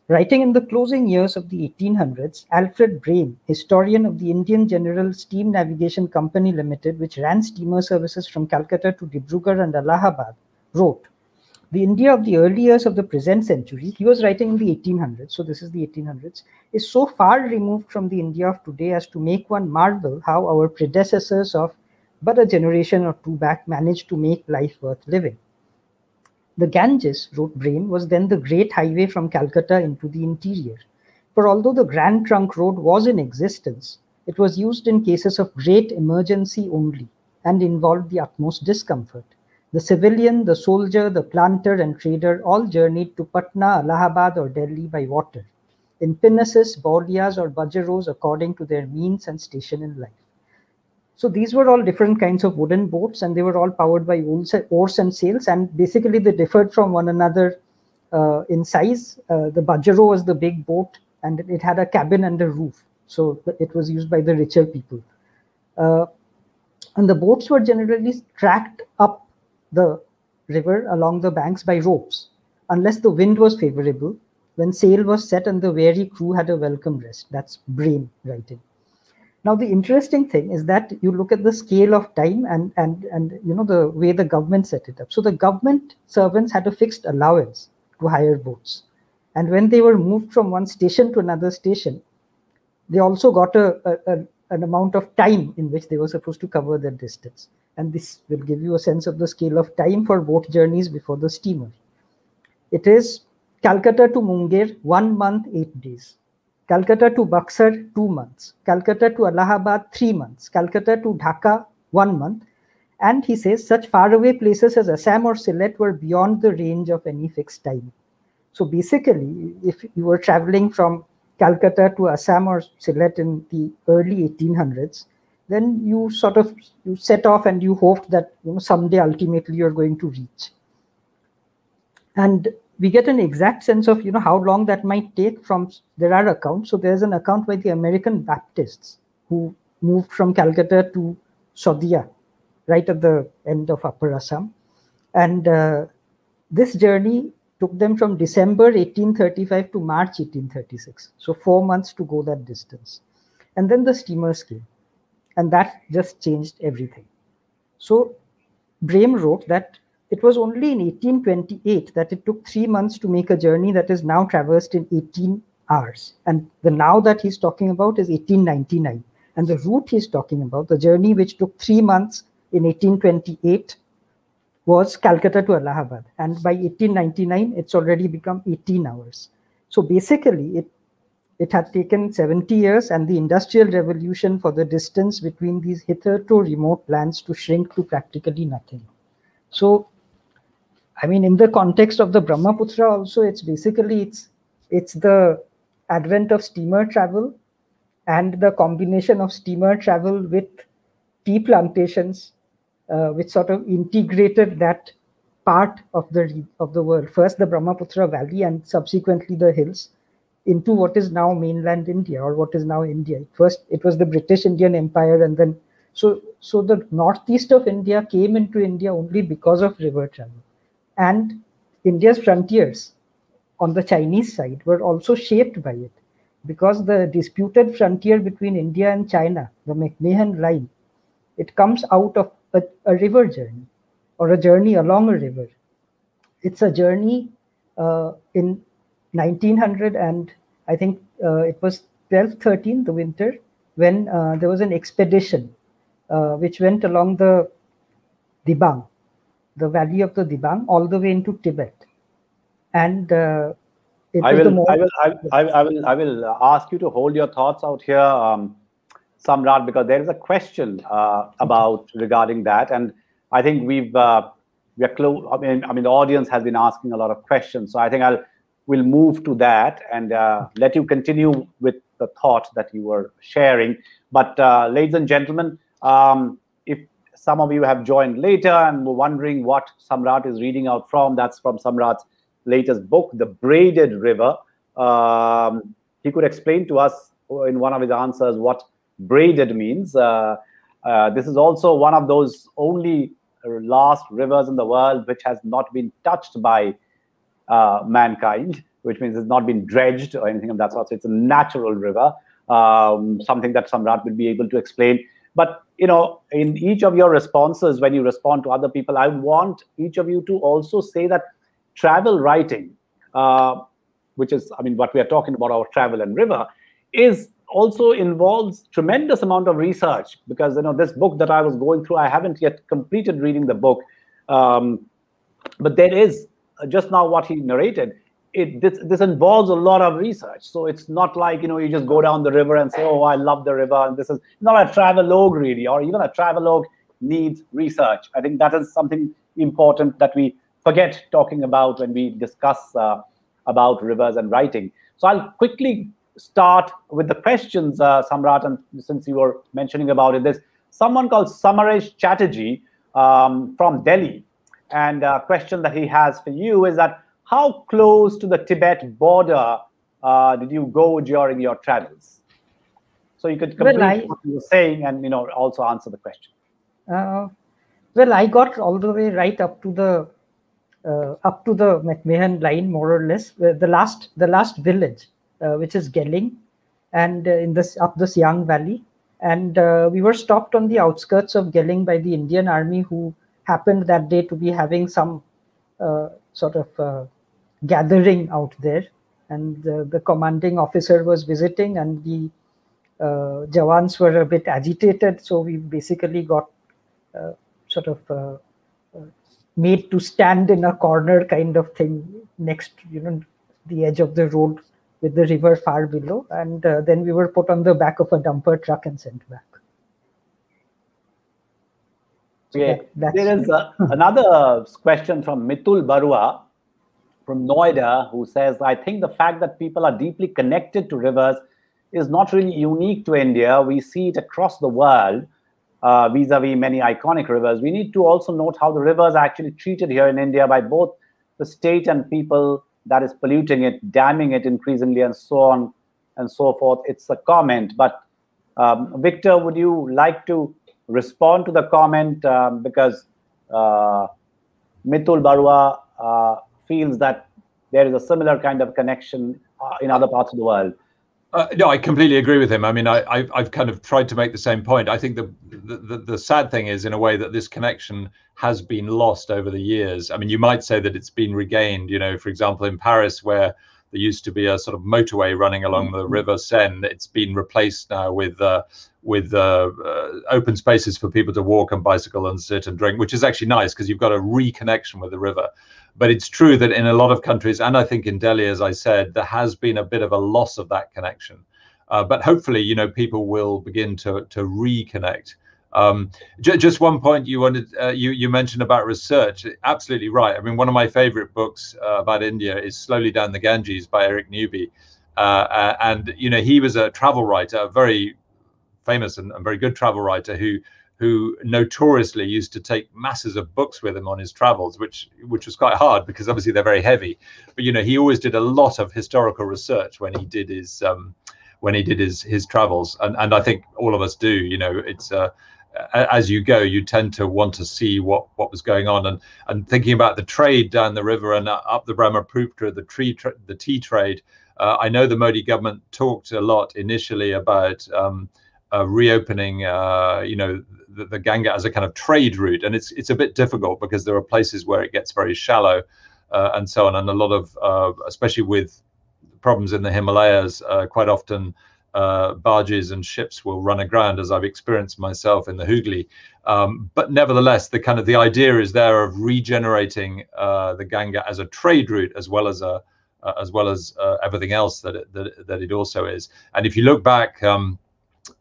[SPEAKER 2] Writing in the closing years of the 1800s, Alfred Brain, historian of the Indian General Steam Navigation Company Limited, which ran steamer services from Calcutta to Dibrugarh and Allahabad, wrote, the India of the early years of the present century, he was writing in the 1800s, so this is the 1800s, is so far removed from the India of today as to make one marvel how our predecessors of but a generation or two back managed to make life worth living. The Ganges, wrote Brehm, was then the great highway from Calcutta into the interior. For although the Grand Trunk Road was in existence, it was used in cases of great emergency only and involved the utmost discomfort. The civilian, the soldier, the planter, and trader all journeyed to Patna, Allahabad, or Delhi by water, in pinnaces, baulias, or bajaros according to their means and station in life. So these were all different kinds of wooden boats, and they were all powered by oars and sails, and basically they differed from one another uh, in size. Uh, the bajaro was the big boat, and it had a cabin and a roof, so it was used by the richer people. Uh, and the boats were generally tracked up the river along the banks by ropes, unless the wind was favorable, when sail was set and the weary crew had a welcome rest. That's brain writing. Now, the interesting thing is that you look at the scale of time and, and, and you know the way the government set it up. So the government servants had a fixed allowance to hire boats. And when they were moved from one station to another station, they also got a, a, a an amount of time in which they were supposed to cover that distance and this will give you a sense of the scale of time for boat journeys before the steamer. It is Calcutta to Munger, one month, eight days. Calcutta to Buxar, two months. Calcutta to Allahabad, three months. Calcutta to Dhaka, one month. And he says such faraway places as Assam or Sylhet were beyond the range of any fixed time. So basically, if you were traveling from Calcutta to Assam or Sylhet in the early 1800s, then you sort of you set off and you hoped that you know someday ultimately you're going to reach and we get an exact sense of you know how long that might take from there are accounts. So there's an account by the american baptists who moved from calcutta to Sadiya right at the end of upper assam. And uh, this journey took them from december 1835 to march 1836 so four months to go that distance. And then the steamers came. And that just changed everything. So Brehm wrote that it was only in 1828 that it took three months to make a journey that is now traversed in 18 hours. And the now that he's talking about is 1899. And the route he's talking about, the journey which took three months in 1828, was Calcutta to Allahabad. And by 1899, it's already become 18 hours. So basically, it it had taken 70 years and the Industrial Revolution for the distance between these hitherto remote lands to shrink to practically nothing. So, I mean, in the context of the Brahmaputra also, it's basically, it's, it's the advent of steamer travel and the combination of steamer travel with tea plantations, uh, which sort of integrated that part of the of the world. First, the Brahmaputra Valley, and subsequently the hills, into what is now mainland India or what is now India. First, it was the British Indian Empire, and then so so the northeast of India came into India only because of river travel, and India's frontiers on the Chinese side were also shaped by it, because the disputed frontier between India and China, the McMahon line, it comes out of a, a river journey or a journey along a river. It's a journey uh, in 1900 and I think uh, it was 12, 13, the winter, when uh, there was an expedition uh, which went along the Dibang, the valley of the Dibang, all the way into Tibet. And uh,
[SPEAKER 1] I will, I will, I, I, will, I will ask you to hold your thoughts out here, um, Samrat, because there is a question uh, about regarding that, and I think we've uh, we are close. I mean, I mean, the audience has been asking a lot of questions, so I think I'll we'll move to that and uh, let you continue with the thought that you were sharing. But uh, ladies and gentlemen, um, some of you have joined later and were wondering what Samrat is reading out from, that's from Samrat's latest book, The Braided River. Um, he could explain to us in one of his answers what braided means. Uh, uh this is also one of those only last rivers in the world which has not been touched by uh, mankind, which means it's not been dredged or anything of that sort. So it's a natural river, um, something that Samrat will be able to explain. But you know, in each of your responses, when you respond to other people, I want each of you to also say that travel writing, uh, which is, I mean, what we are talking about, our travel and river, is also involves tremendous amount of research because you know this book that I was going through, I haven't yet completed reading the book, um, but there is just now what he narrated. It this, this involves a lot of research, so it's not like you know you just go down the river and say, "Oh, I love the river," and this is not a travelogue really, or even a travelogue needs research. I think that is something important that we forget talking about when we discuss uh, about rivers and writing. So I'll quickly start with the questions, uh, Samrat, and since you were mentioning about it, there's someone called Samaresh Chatterjee um, from Delhi. And a question that he has for you is that how close to the Tibet border uh, did you go during your travels? So you could complete well, I, what you were saying and you know also answer the question.
[SPEAKER 2] Uh, well, I got all the way right up to the uh, up to the McMahon line, more or less. The last the last village uh, which is Geling, and uh, in this up the Siang Valley. And uh, we were stopped on the outskirts of Geling by the Indian Army, who happened that day to be having some sort of gathering out there. And the commanding officer was visiting, and the uh, Jawans were a bit agitated, so we basically got uh, sort of uh, made to stand in a corner kind of thing next, you know, the edge of the road with the river far below. And uh, then we were put on the back of a dumper truck and sent back.
[SPEAKER 1] So okay. That, there is uh, [LAUGHS] another question from Mitul Barua from Noida who says, I think the fact that people are deeply connected to rivers is not really unique to India. We see it across the world uh, vis-a-vis many iconic rivers. We need to also note how the rivers are actually treated here in India by both the state and people that is polluting it, damming it increasingly, and so on and so forth. It's a comment. But um, Victor, would you like to respond to the comment um, because uh, Barua uh, feels that there is a similar kind of connection uh, in other parts of the world?
[SPEAKER 4] Uh, no, I completely agree with him. I mean, I, have kind of tried to make the same point. I think the, the, the sad thing is, in a way, that this connection has been lost over the years. I mean, you might say that it's been regained. You know, for example, in Paris, where there used to be a sort of motorway running along the River Seine, it's been replaced now with uh, with uh, uh, open spaces for people to walk and bicycle and sit and drink, which is actually nice because you've got a reconnection with the river. But it's true that in a lot of countries, and I think in Delhi, as I said, there has been a bit of a loss of that connection. Uh, but hopefully, you know, people will begin to to reconnect. Um, just one point you wanted uh, you you mentioned about research. Absolutely right. I mean, one of my favorite books uh, about India is Slowly Down the Ganges by Eric Newby, uh, and you know he was a travel writer, a very famous and, and very good travel writer who who notoriously used to take masses of books with him on his travels, which which was quite hard because obviously they're very heavy. But you know, he always did a lot of historical research when he did his um, when he did his his travels, and and I think all of us do. You know, it's uh, as you go, you tend to want to see what what was going on, and and thinking about the trade down the river and up the Brahmaputra, the tree tra- the tea trade. Uh, I know the Modi government talked a lot initially about. Um, uh, reopening, uh, you know, the, the, Ganga as a kind of trade route, and it's it's a bit difficult because there are places where it gets very shallow, uh, and so on, and a lot of, uh, especially with problems in the Himalayas, uh, quite often uh, barges and ships will run aground, as I've experienced myself in the Hooghly. Um, but nevertheless, the kind of the idea is there of regenerating the Ganga as a trade route as well as a as well as everything else that it, that, that it also is. And if you look back. Um,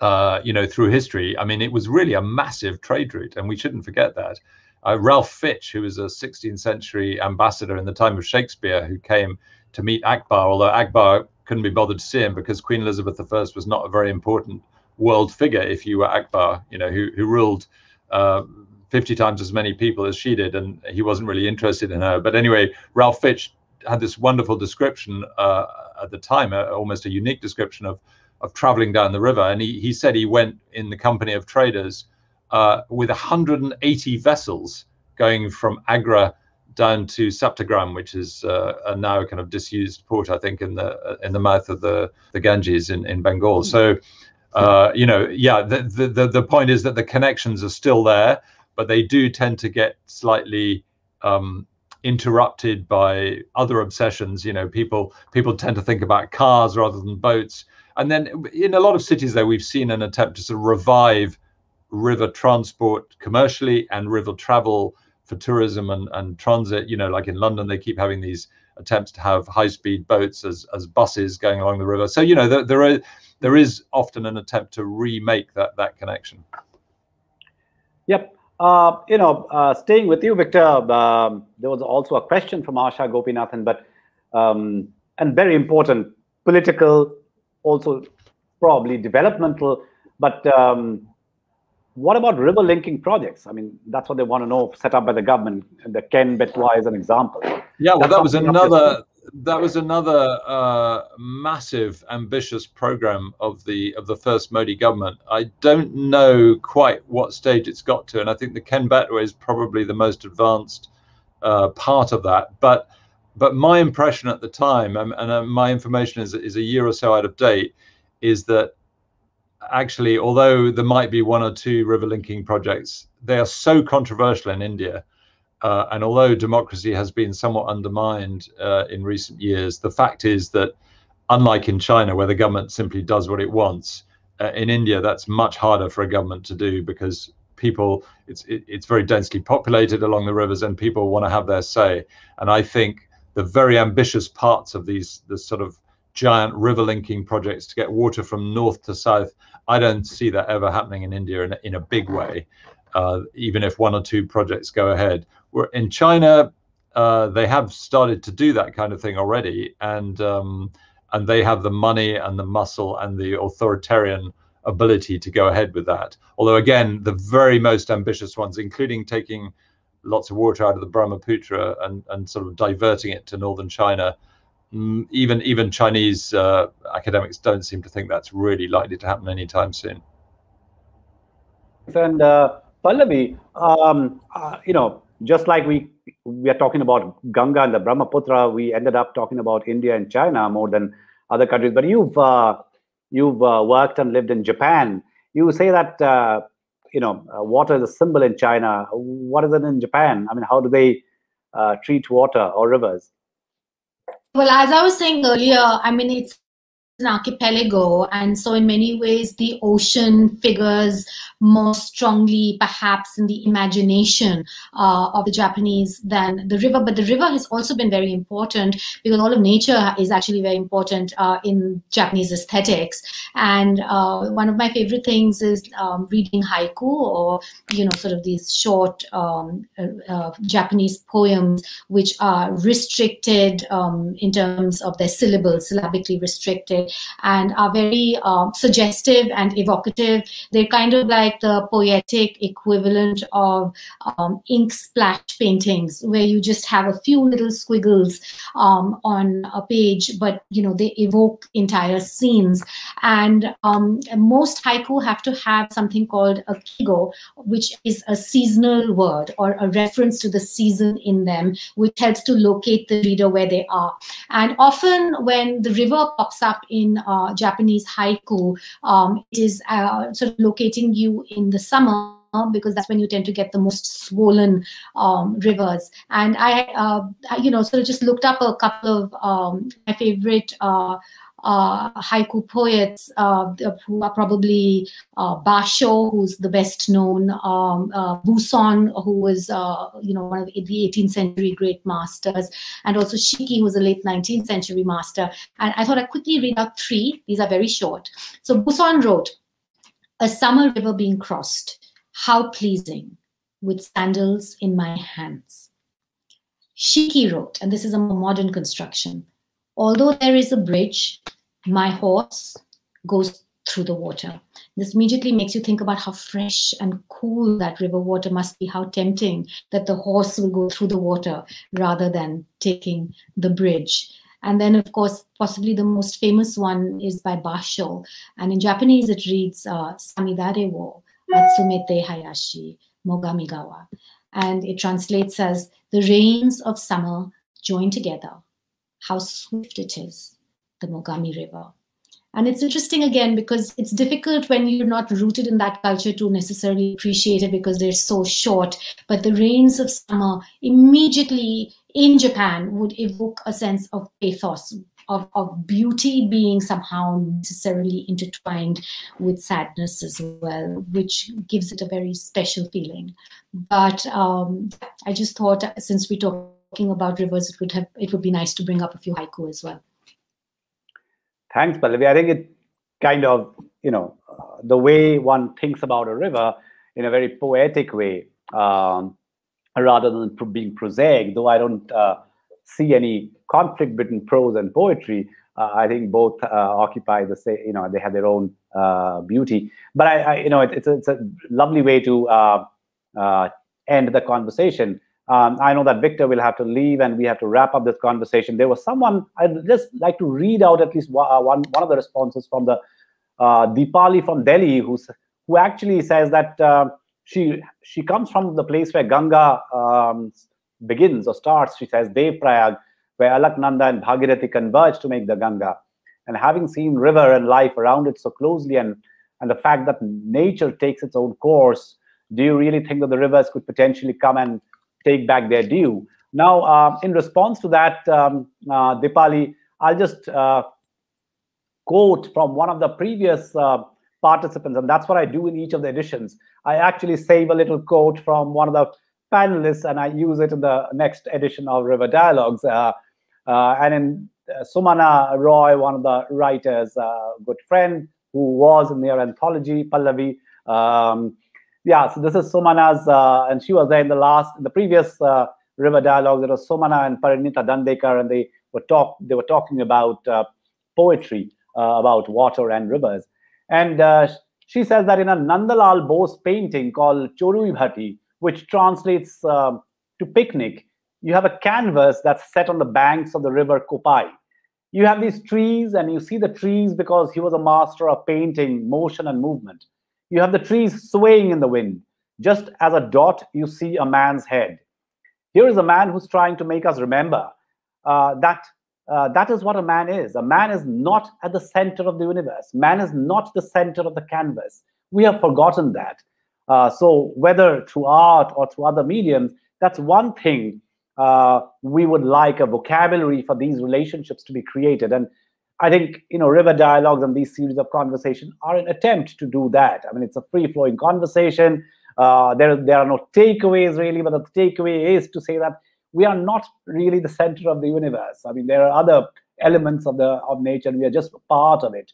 [SPEAKER 4] uh, you know, through history, I mean, it was really a massive trade route, and we shouldn't forget that. Uh, Ralph Fitch, who was a 16th century ambassador in the time of Shakespeare, who came to meet Akbar, although Akbar couldn't be bothered to see him because Queen Elizabeth I was not a very important world figure if you were Akbar, you know, who, who ruled uh, 50 times as many people as she did, and he wasn't really interested in her. But anyway, Ralph Fitch had this wonderful description uh, at the time, uh, almost a unique description of of traveling down the river. And he, he said he went in the company of traders uh, with 180 vessels going from Agra down to Saptagram, which is uh, a now kind of disused port, I think, in the in the mouth of the, the Ganges in, in Bengal. So, uh, you know, yeah, the, the, the point is that the connections are still there, but they do tend to get slightly um, interrupted by other obsessions. You know, people people tend to think about cars rather than boats. And then in a lot of cities, though, we've seen an attempt to sort of revive river transport commercially and river travel for tourism and, and transit. You know, like in London, they keep having these attempts to have high-speed boats as, as buses going along the river. So you know, there, there are there is often an attempt to remake that that connection.
[SPEAKER 1] Yep. Uh, you know, uh, staying with you, Victor, um, there was also a question from Asha Gopinathan, but um, and very important, political, also probably developmental, but um, what about river linking projects? I mean, that's what they want to know, set up by the government. The Ken Betwa is an example.
[SPEAKER 4] Yeah, well, that was another that was another uh, massive, ambitious program of the of the first Modi government. I don't know quite what stage it's got to, and I think the Ken Betwa is probably the most advanced uh, part of that. But but my impression at the time, and, and uh, my information is is a year or so out of date, is that actually, although there might be one or two river linking projects, they are so controversial in India. Uh, and although democracy has been somewhat undermined uh, in recent years, the fact is that, unlike in China, where the government simply does what it wants, uh, in India that's much harder for a government to do because people it's it, it's very densely populated along the rivers and people want to have their say. And I think the very ambitious parts of these the sort of giant river linking projects to get water from north to south. I don't see that ever happening in India in, in a big way, uh, even if one or two projects go ahead. We're in China, uh, they have started to do that kind of thing already, and um, and they have the money and the muscle and the authoritarian ability to go ahead with that. Although again, the very most ambitious ones, including taking lots of water out of the Brahmaputra and, and sort of diverting it to northern China, even even Chinese uh, academics don't seem to think that's really likely to happen anytime soon.
[SPEAKER 1] And uh, Pallavi, um, uh, you know, just like we we are talking about Ganga and the Brahmaputra, we ended up talking about India and China more than other countries. But you've uh, you've uh, worked and lived in Japan. You say that uh, you know water is a symbol in China. What is it in Japan? I mean, how do they treat water or rivers?
[SPEAKER 3] Well, as I was saying earlier, I mean, it's an archipelago and so in many ways the ocean figures more strongly perhaps in the imagination uh, of the japanese than the river. But the river has also been very important because all of nature is actually very important uh, in japanese aesthetics. And uh, one of my favorite things is um, reading haiku or you know sort of these short um, uh, uh, japanese poems which are restricted um, in terms of their syllables syllabically restricted and are very uh, suggestive and evocative. They're kind of like the poetic equivalent of um, ink splash paintings, where you just have a few little squiggles um, on a page, but you know they evoke entire scenes. And um, most haiku have to have something called a kigo, which is a seasonal word or a reference to the season in them, which helps to locate the reader where they are. And often when the river pops up in uh, Japanese haiku, um, it is uh, sort of locating you in the summer because that's when you tend to get the most swollen um, rivers. And I, uh, you know, sort of just looked up a couple of um, my favorite uh, haiku poets uh, who are probably uh, Basho, who's the best known, um, uh, Buson, who was uh, you know one of the 18th century great masters, and also Shiki, who was a late 19th century master. And I thought I'd quickly read out three. These are very short. So Buson wrote, "A summer river being crossed, how pleasing, with sandals in my hands." Shiki wrote, and this is a more modern construction although there is a bridge, my horse goes through the water. This immediately makes you think about how fresh and cool that river water must be, how tempting that the horse will go through the water rather than taking the bridge. And then, of course, possibly the most famous one is by Basho. And in Japanese, it reads uh, Samidare wo Matsumete Hayashi Mogamigawa. And it translates as the rains of summer join together how swift it is, the Mogami River. And it's interesting again because it's difficult when you're not rooted in that culture to necessarily appreciate it because they're so short. But the rains of summer immediately in Japan would evoke a sense of pathos, of, of beauty being somehow necessarily intertwined with sadness as well, which gives it a very special feeling. But um, I just thought since we're talking about rivers, it would have it would be nice to bring up a few haiku as well.
[SPEAKER 1] Thanks, Pallavi. I think it kind of, you know, the way one thinks about a river in a very poetic way, um, rather than being prosaic, though I don't uh, see any conflict between prose and poetry. Uh, I think both uh, occupy the same, you know, they have their own uh, beauty. But I, I, you know, it, it's, a, it's a lovely way to uh, end the conversation. Um, I know that Victor will have to leave and we have to wrap up this conversation. There was someone, I'd just like to read out at least one, one, one of the responses from the Deepali from Delhi, who's, who actually says that she she comes from the place where Ganga um, begins or starts, she says, Dev Prayag, where Alaknanda and Bhagirathi converge to make the Ganga. And having seen river and life around it so closely and, and the fact that nature takes its own course, do you really think that the rivers could potentially come and take back their due? Now, uh, in response to that, um, uh, Dipali, I'll just uh, quote from one of the previous uh, participants, and that's what I do in each of the editions. I actually save a little quote from one of the panelists, and I use it in the next edition of River Dialogues. Uh, uh, and in Sumana Roy, one of the writers, good friend, who was in their anthology, Pallavi. Um, yeah, so this is Sumana's, uh, and she was there in the last, in the previous uh, River Dialogues. There was Somana and Parinita Dandekar, and they were talk, they were talking about poetry, about water and rivers. And she says that in a Nandalal Bose painting called Chorui Bhati, which translates uh, to picnic, you have a canvas that's set on the banks of the river Kopai. You have these trees, and you see the trees because he was a master of painting motion and movement. You have the trees swaying in the wind. Just as a dot, you see a man's head. Here is a man who's trying to make us remember uh, that uh, that is what a man is. A man is not at the center of the universe. Man is not the center of the canvas. We have forgotten that. Uh, so whether through art or through other mediums, that's one thing uh, we would like a vocabulary for these relationships to be created. And I think you know river dialogues and these series of conversation are an attempt to do that. I mean, it's a free flowing conversation. Uh, there there are no takeaways really, but the takeaway is to say that we are not really the center of the universe. I mean, there are other elements of the of nature, and we are just part of it.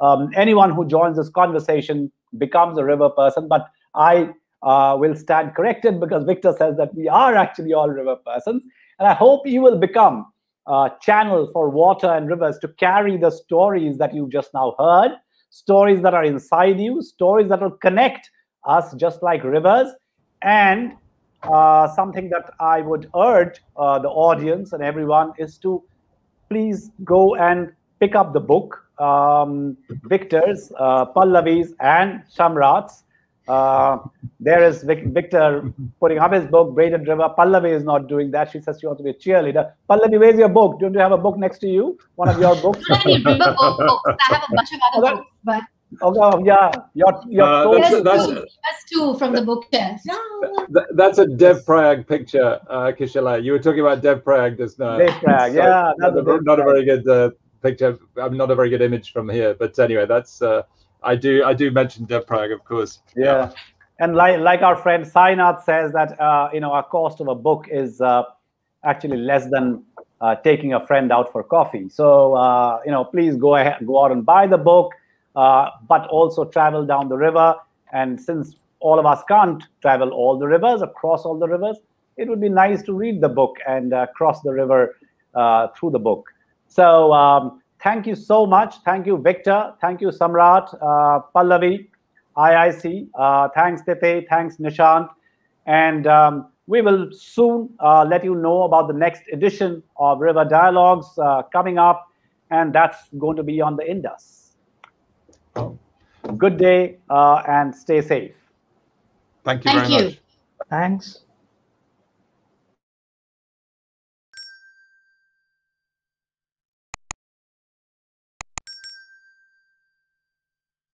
[SPEAKER 1] Um, anyone who joins this conversation becomes a river person, but I uh, will stand corrected because Victor says that we are actually all river persons. And I hope you will become a channel for water and rivers to carry the stories that you just now heard, stories that are inside you, stories that will connect us just like rivers. And uh, something that I would urge uh, the audience and everyone is to please go and pick up the book, um, Victor's, uh, Pallavi's, and Samrat's. Uh, there is Victor putting up his book, Braided River. Pallavi is not doing that. She says she wants to be a cheerleader. Pallavi, where's your book? Don't you have a book next to you? One of your [LAUGHS] books?
[SPEAKER 3] I have a bunch of other books, but
[SPEAKER 1] Oh, yeah, your, your
[SPEAKER 4] uh, that's, that's,
[SPEAKER 3] that's, two from the book test.
[SPEAKER 4] That, that's a Dev Prayag picture, uh, Kishalay. You were talking about Dev Prayag just now.
[SPEAKER 1] Dev Prayag, so yeah.
[SPEAKER 4] Not a, not a, very good uh, picture. I'm not a very good image from here, but anyway, that's uh, I do I do mention Dev Prayag, of course.
[SPEAKER 1] Yeah. yeah. And like like our friend Sainath says that uh, you know our cost of a book is uh, actually less than uh, taking a friend out for coffee. So uh, you know, please go ahead, go out and buy the book, uh, but also travel down the river. And since all of us can't travel all the rivers across all the rivers, it would be nice to read the book and uh, cross the river through the book. So um, thank you so much. Thank you, Victor. Thank you, Samrat, uh, Pallavi, IIC. Uh, thanks, Tete. Thanks, Nishant. And um, we will soon uh, let you know about the next edition of River Dialogues uh, coming up, and that's going to be on the Indus. Good day uh, and stay safe.
[SPEAKER 4] Thank you
[SPEAKER 3] Thank
[SPEAKER 4] very
[SPEAKER 3] you.
[SPEAKER 4] much.
[SPEAKER 2] Thanks.